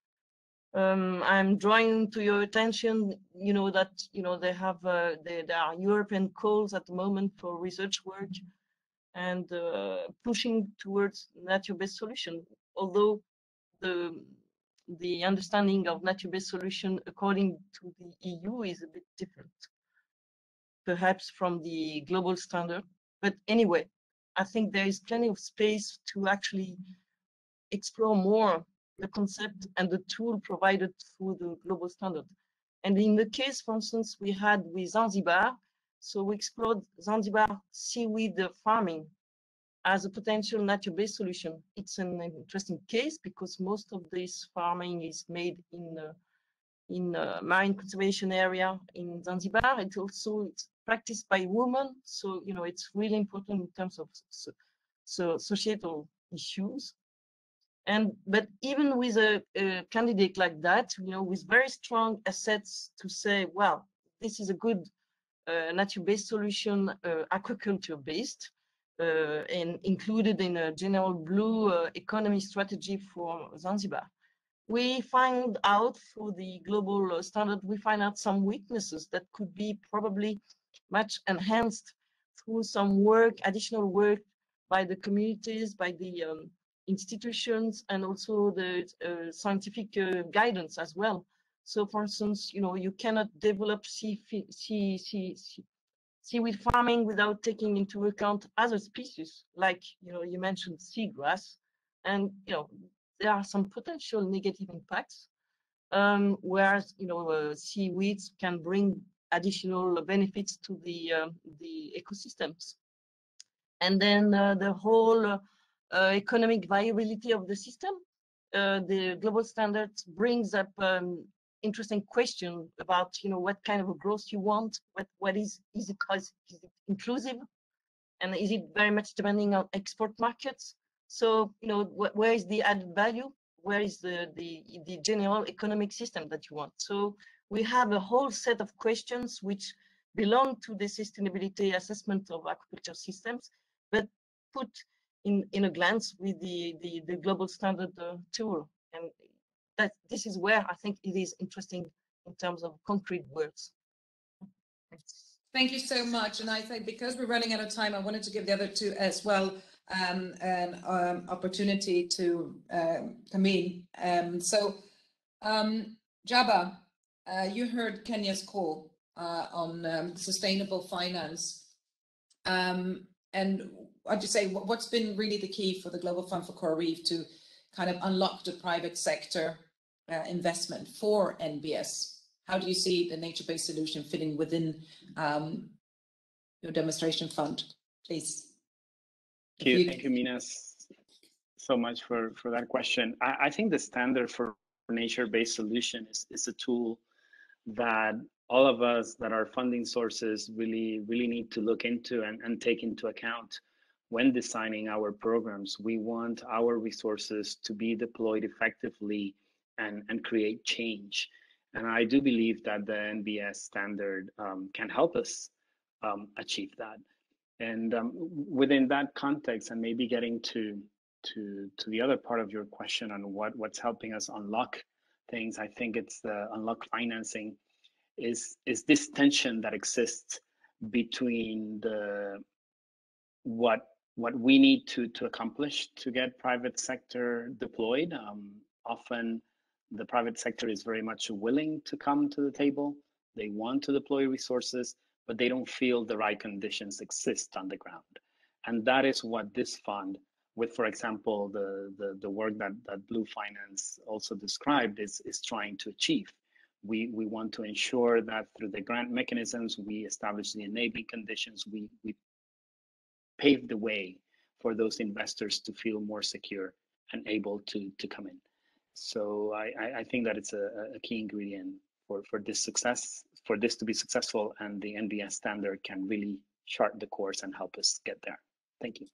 Um, I'm drawing to your attention, you know, that, you know, they have, uh, they, there are European calls at the moment for research work and uh, pushing towards nature-based solution. Although the the understanding of nature-based solution according to the EU is a bit different, perhaps from the global standard. But anyway, I think there is plenty of space to actually explore more the concept and the tool provided through the global standard. And in the case, for instance, we had with Zanzibar, so we explored Zanzibar seaweed farming as a potential nature-based solution. It's an interesting case because most of this farming is made in uh, in a marine conservation area in Zanzibar. It also it's practiced by women, so you know it's really important in terms of so, so societal issues. And but even with a, a candidate like that, you know, with very strong assets to say, well, this is a good uh, nature-based solution, uh, aquaculture-based, uh, and included in a general blue uh, economy strategy for Zanzibar. We find out through the global uh, standard, we find out some weaknesses that could be probably much enhanced through some work, additional work by the communities, by the um, institutions, and also the uh, scientific uh, guidance as well. So, for instance, you know, you cannot develop sea, sea, sea, seaweed farming without taking into account other species, like you know you mentioned seagrass, and you know there are some potential negative impacts. Um, whereas you know uh, seaweeds can bring additional benefits to the uh, the ecosystems, and then uh, the whole uh, economic viability of the system. Uh, the global standards brings up um, interesting question about you know what kind of a growth you want what what is is it is it inclusive? And is it very much depending on export markets? So you know wh where is the added value? Where is the the the general economic system that you want? So we have a whole set of questions which belong to the sustainability assessment of aquaculture systems but put in in a glance with the the, the global standard uh, tool. And that this is where I think it is interesting in terms of concrete words. Thank you so much. And I think because we're running out of time, I wanted to give the other two as well um, an um, opportunity to um, come in. Um, so, um, Jaba, uh, you heard Kenya's call uh, on um, sustainable finance. And I'd just say what's been really the key for the Global Fund for Coral Reef to kind of unlock the private sector uh, investment for NBS? How do you see the nature-based solution fitting within um, your demonstration fund, please? Thank you, thank you, Minna, so much for, for that question. I, I think the standard for nature-based solution is, is a tool that all of us that are funding sources really, really need to look into and, and take into account when designing our programs. We want our resources to be deployed effectively and, and create change. And I do believe that the NBS standard um, can help us um, achieve that. And um, within that context, and maybe getting to to to the other part of your question on what what's helping us unlock things, I think it's the unlock financing is is this tension that exists between the what what we need to to accomplish to get private sector deployed. Um, often the private sector is very much willing to come to the table. They want to deploy resources, but they don't feel the right conditions exist on the ground. And that is what this fund, with, for example, the, the, the work that, that Blue Finance also described, is, is trying to achieve. We, we want to ensure that through the grant mechanisms, we establish the enabling conditions, we, we pave the way for those investors to feel more secure and able to, to come in. So I, I think that it's a, a key ingredient for, for this success, for this to be successful, and the NBS standard can really chart the course and help us get there. Thank you.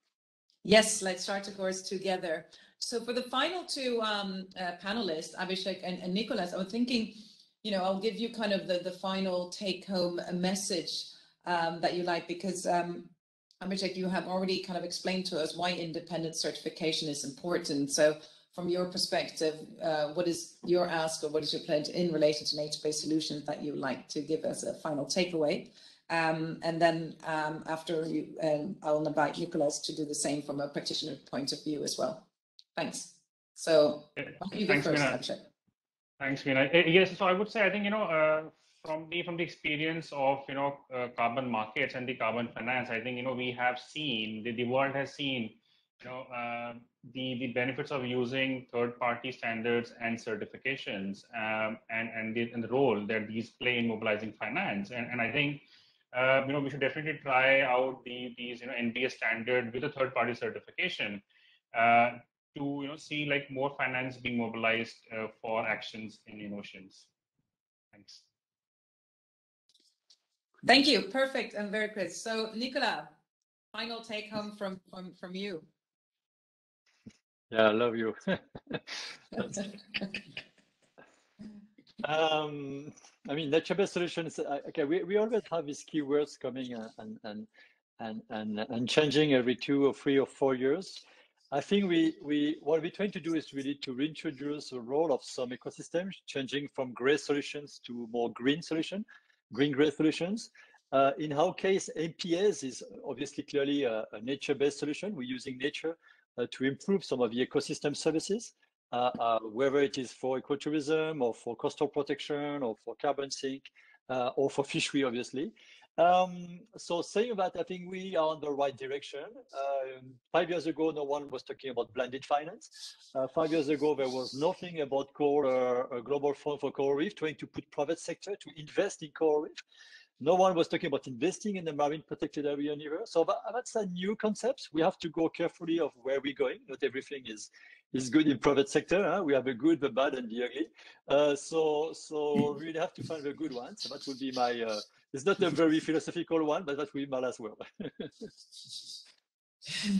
Yes, let's start the course together. So for the final two um, uh, panelists, Abhishek and, and Nicholas, I was thinking, you know, I'll give you kind of the, the final take home message um, that you like, because um, Abhishek, you have already kind of explained to us why independent certification is important. So from your perspective, uh, what is your ask or what is your pledge in relation to nature-based solutions that you would like to give as a final takeaway? Um, and then um, after you, um, I'll invite Nicolas to do the same from a practitioner point of view as well. Thanks. So you go first, Abhishek. Thanks, Minna. Eh, yes, so I would say, I think, you know, uh, from the from the experience of you know uh, carbon markets and the carbon finance i think you know we have seen the, the world has seen you know uh, the the benefits of using third party standards and certifications um, and and the, and the role that these play in mobilizing finance and and i think uh, you know we should definitely try out the these you know nbs standard with a third party certification uh, to you know see like more finance being mobilized uh, for actions in, oceans thanks Thank you. Perfect and very good. So, Nicola, final take home from from from you. Yeah, I love you. <laughs> <laughs> um, I mean, nature-based solutions. Uh, okay, we, we always have these keywords coming uh, and and and and and changing every two or three or four years. I think we we what we're trying to do is really to reintroduce the role of some ecosystems, changing from gray solutions to more green solution green gray solutions. Uh, in our case, NPS is obviously clearly a, a nature-based solution. We're using nature to improve some of the ecosystem services, uh, uh whether it is for ecotourism or for coastal protection or for carbon sink uh, or for fishery, obviously. Um, so saying that, I think we are on the right direction. Um, five years ago, no one was talking about blended finance. Uh, five years ago, there was nothing about core, uh, a global fund for coral reef, trying to put private sector to invest in coral reef. No one was talking about investing in the marine protected area either. So that, that's a new concept. We have to go carefully of where we're going. Not everything is is good in private sector. Huh? We have the good, the bad, and the ugly. Uh, so so we really have to find the good ones. So that would be my uh, it's not a very philosophical one, but that will be my last word. <laughs>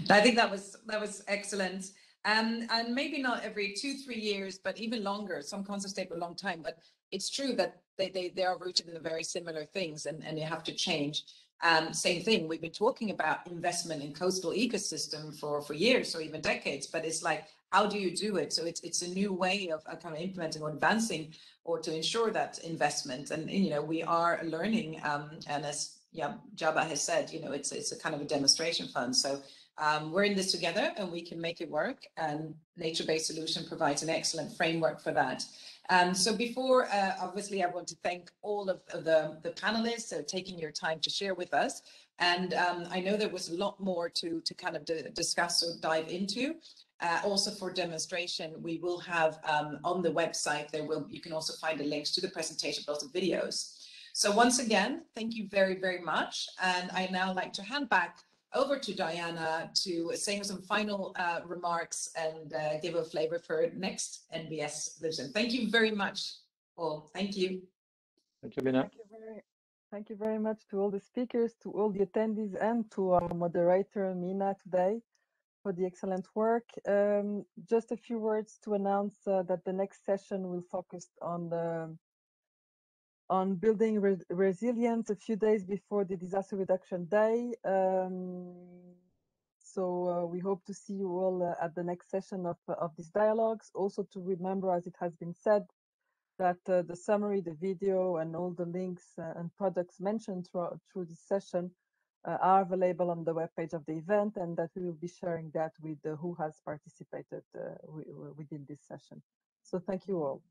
I think that was that was excellent. Um, and maybe not every two, three years, but even longer. Some concepts take a long time, but it's true that they, they, they are rooted in very similar things and, and they have to change. Um, same thing, we've been talking about investment in coastal ecosystem for, for years or even decades, but it's like, how do you do it? So it's, it's a new way of kind of implementing or advancing or to ensure that investment. And, you know, we are learning, um, and as yeah, Jabba has said, you know, it's, it's a kind of a demonstration fund. So um, we're in this together and we can make it work. And nature-based solution provides an excellent framework for that. Um, so before, uh, obviously, I want to thank all of the, the panelists for taking your time to share with us. And um, I know there was a lot more to, to kind of discuss or dive into. Uh, also for demonstration, we will have um, on the website, there will you can also find the links to the presentation, but also videos. So once again, thank you very, very much. And I now like to hand back over to Diana to say some final uh, remarks and uh, give a flavor for next NBS Lisbon. Thank you very much, all. Thank you. Thank you, Minna. Thank you, very, thank you very much to all the speakers, to all the attendees, and to our moderator, Minna, today for the excellent work. Um, just a few words to announce uh, that the next session will focus on the on building re resilience a few days before the disaster reduction day. Um, so uh, we hope to see you all uh, at the next session of, of these dialogues. Also to remember, as it has been said, that uh, the summary, the video, and all the links uh, and products mentioned through, through this session uh, are available on the webpage of the event, and that we will be sharing that with who has participated uh, within this session. So thank you all.